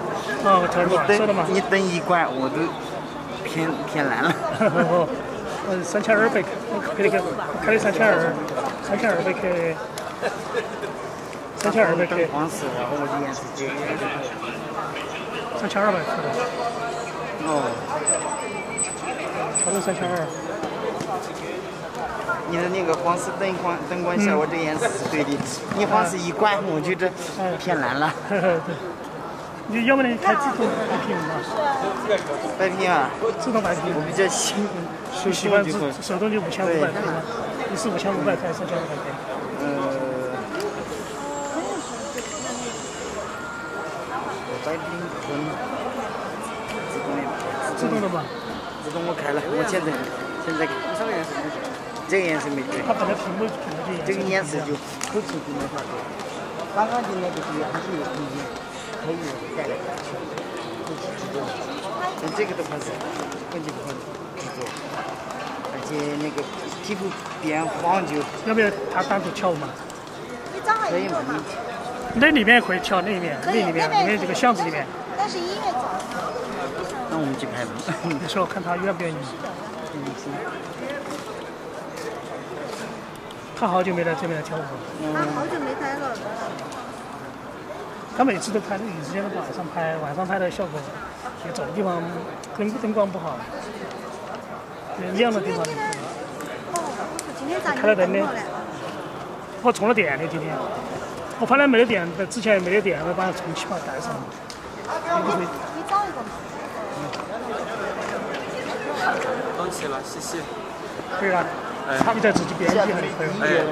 [SPEAKER 1] 啊，我调
[SPEAKER 3] 你
[SPEAKER 1] 了，收了？
[SPEAKER 3] 你灯一关，我都偏偏蓝了。
[SPEAKER 1] 哦，嗯，三千二百克，我开那个开了三千二，三千二百克，三千二百克，
[SPEAKER 3] 灯黄色，然后我就颜色就
[SPEAKER 1] 三千二百克的，
[SPEAKER 3] 哦，
[SPEAKER 1] 调成三千二。
[SPEAKER 3] 你的那个黄色灯光灯光下，我这颜色是对的。你黄色一关，我就这偏蓝了。
[SPEAKER 1] 你要不然开自动白屏嘛？
[SPEAKER 3] 白屏啊，
[SPEAKER 1] 自动白屏。
[SPEAKER 3] 我比较喜
[SPEAKER 1] 手习惯自
[SPEAKER 3] 就
[SPEAKER 1] 手动就五千五百克嘛，你是五千五百克还是三千五百克？
[SPEAKER 3] 呃，自动的吧，
[SPEAKER 1] 自动的吧？
[SPEAKER 3] 自动我开了，我现在现在什么颜色？这个颜色没对，
[SPEAKER 1] 它本来屏幕屏幕就
[SPEAKER 3] 这个颜色就口径就没法对。刚刚进来就是还是有空间，可以改来改去，后期制作。像这个的话是根本不可能制作，而且那个皮肤变黄就
[SPEAKER 1] 要不要它单独调嘛？
[SPEAKER 3] 可以
[SPEAKER 4] 音乐嘛
[SPEAKER 3] 嘛？？
[SPEAKER 1] 那里面可以调，那里面那里面里面这个巷子里面，
[SPEAKER 4] 但是音乐找。
[SPEAKER 3] 那我们去拍吧。
[SPEAKER 1] 你说看他愿不愿意。他好久没来这边来跳舞了，
[SPEAKER 4] 他好久没拍了。
[SPEAKER 1] 他每次都拍的有时间都晚上拍，晚上拍的效果，就走的地方灯灯光不好，亮的地方。
[SPEAKER 4] 今天咋
[SPEAKER 1] 开了灯呢
[SPEAKER 4] 呢？
[SPEAKER 1] 我充了电的今天，我本来没得电，之前没得电，我把它充起把它带上。你不会
[SPEAKER 4] 你找一个嘛。
[SPEAKER 10] 放弃了，谢谢。
[SPEAKER 1] 可以了，你再自己编辑还是可以。
[SPEAKER 10] 哎，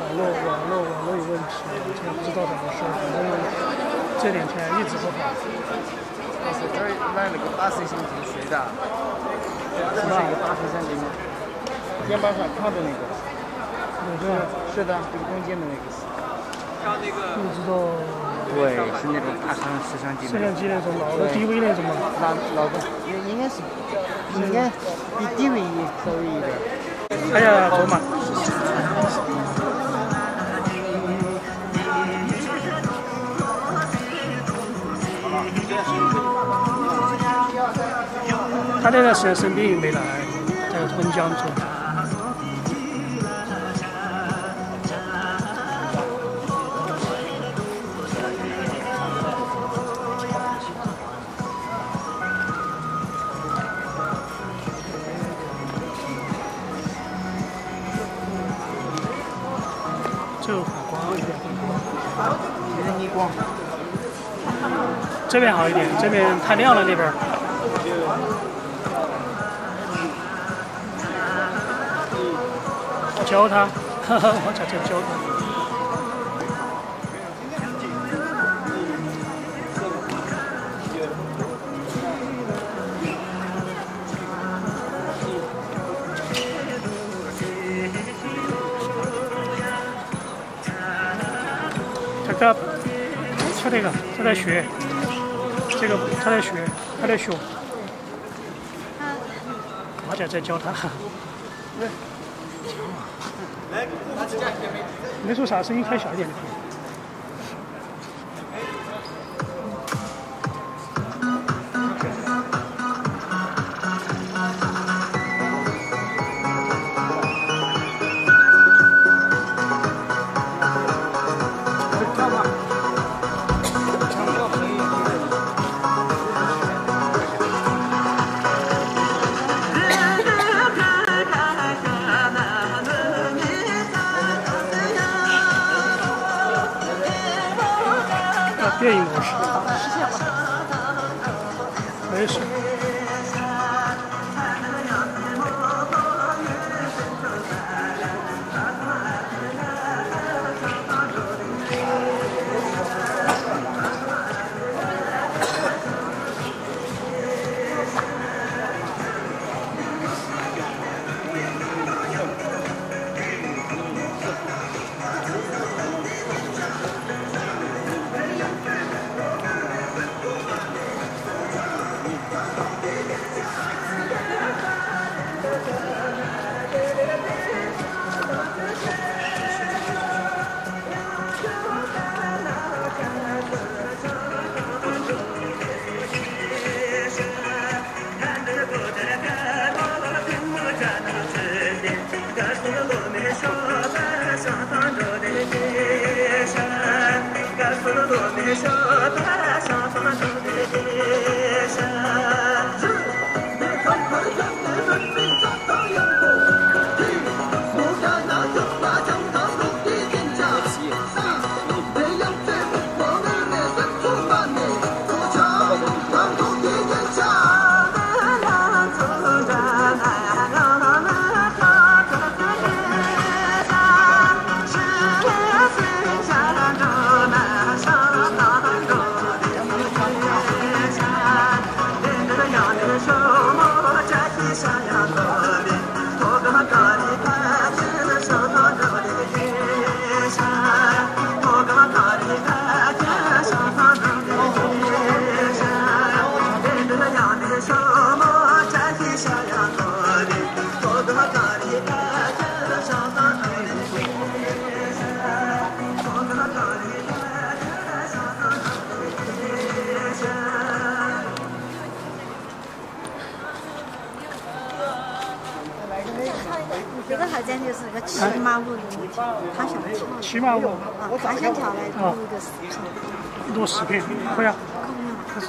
[SPEAKER 1] 网络网络网络有问题，我现在不知道怎么说，反正这两天一直不好。
[SPEAKER 3] 是这儿买那个八摄像头睡的，是一个八摄像头吗？肩膀上扛的那个。
[SPEAKER 1] 那个
[SPEAKER 3] 是的，这个中间的那个是。
[SPEAKER 1] 不知道
[SPEAKER 3] 对，是那种大摄摄像机。
[SPEAKER 1] 摄像机那种老的 DV 那种嘛。
[SPEAKER 3] 老老的，应应该是，应该比 DV 稍微一点。
[SPEAKER 1] 哎呀，走嘛。他那段时间生病没来，在温江做。这边好一点，这边太亮了，那边。教他，我悄悄教他。
[SPEAKER 5] Up. 吃这个，他在学，这个他在学，他在学。马甲在教他。没说啥，声音开小一点就可以。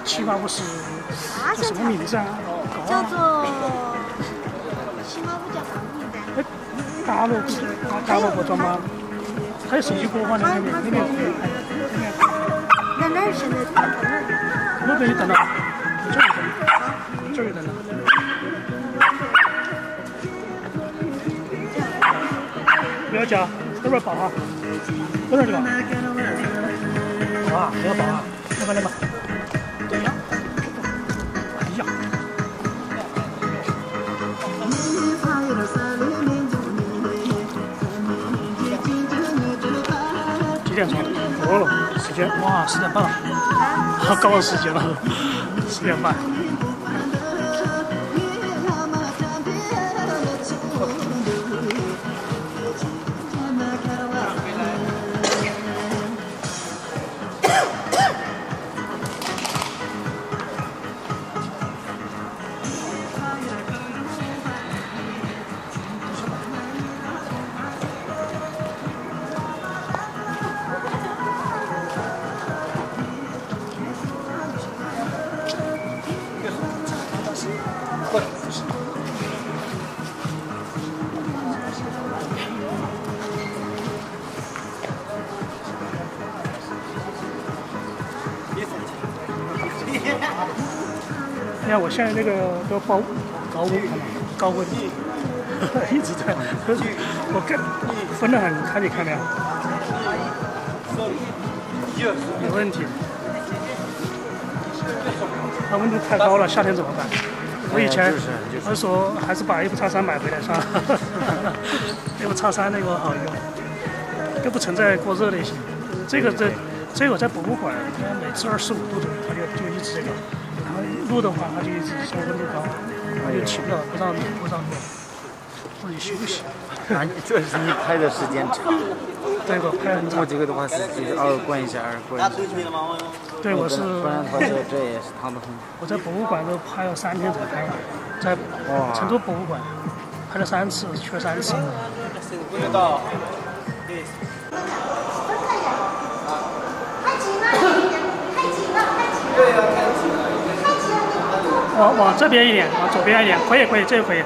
[SPEAKER 5] 可是骑马舞是叫什么名字啊？
[SPEAKER 4] 叫做骑马舞叫啥名字？
[SPEAKER 5] 哎，大萝卜，大萝卜装吗？还有手机播放的那边，那边可以。
[SPEAKER 4] 在哪儿？现在在哪儿？
[SPEAKER 5] 我给你等到，这儿等，这儿等到。不要夹，这边抱哈，这边就抱。啊，不要抱啊，来吧来吧。点钟？过了时间，哇，十点半了，好搞忘时间了，十点半。现在那个都包高温，高温，一直在，可是我看分得很开，你看没有？有问题。它温度太高了，夏天怎么办？我以前我说还是把 F 叉三买回来算了，F 叉三那个好用，都不存在过热的型。这个这这个在博物馆，每次二十五度左右，它就就一直这个。然后录的话，它就一直说温度高，它就停了，不让不上去，自己休息。
[SPEAKER 3] 那你主要是你拍的时间长。
[SPEAKER 5] 对，我拍很长。
[SPEAKER 3] 我这个的话是就是偶尔关一下，偶尔关一下。
[SPEAKER 5] 对，我是。
[SPEAKER 3] 不然的话，这这也是烫得很。
[SPEAKER 5] 我在博物馆都拍了三天才拍完，在成都博物馆拍了三次，去了三次。
[SPEAKER 4] 味道。
[SPEAKER 5] 往往这边一点，往左边一点，可以可以，这个可以。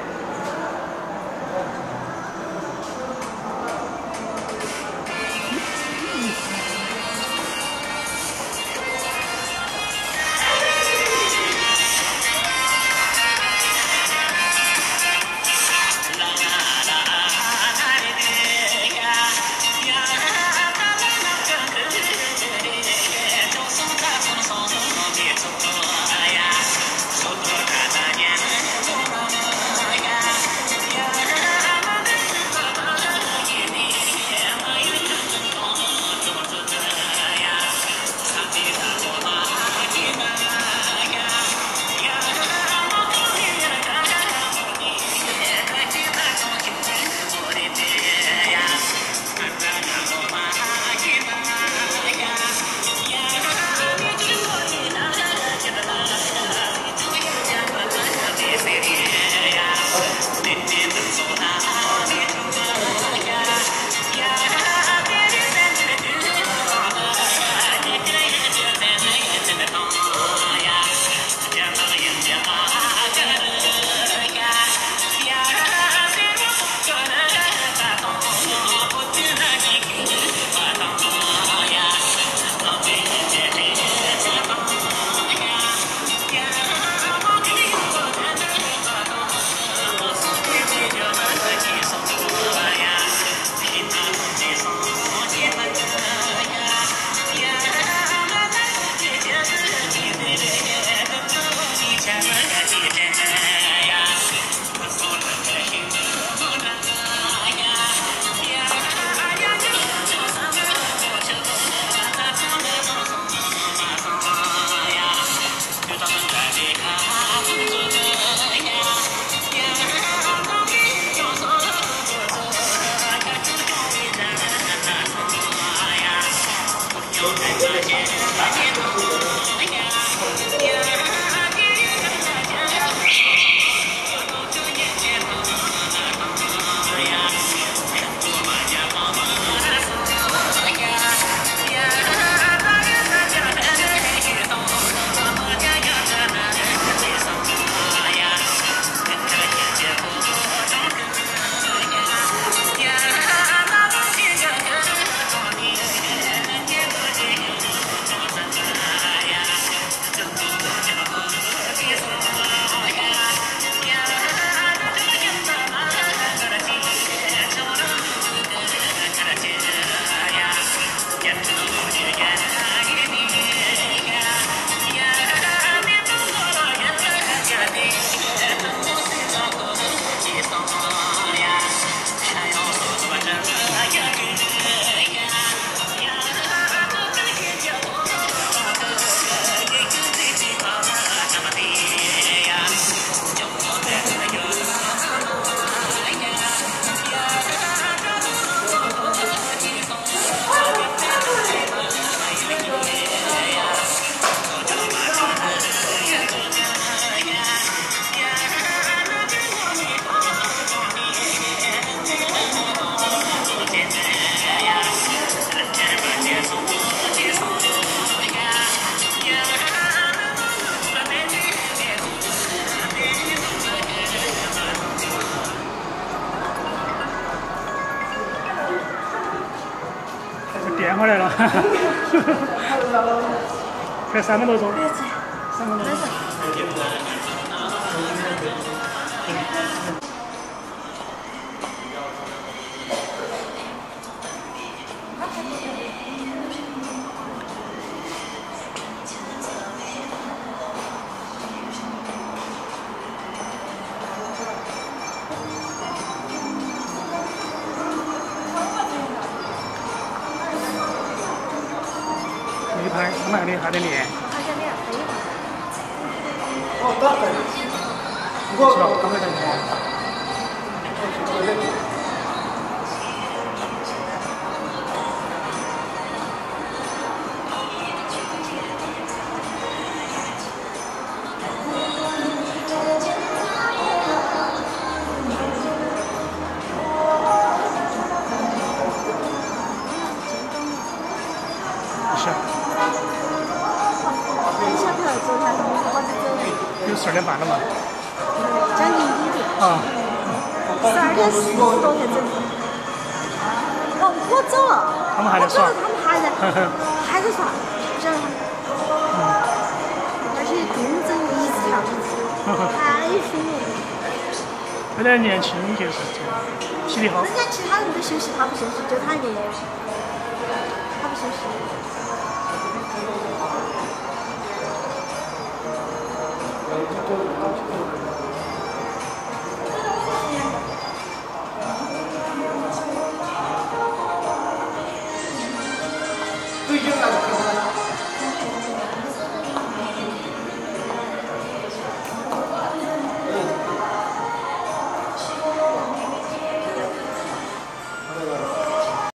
[SPEAKER 5] 才三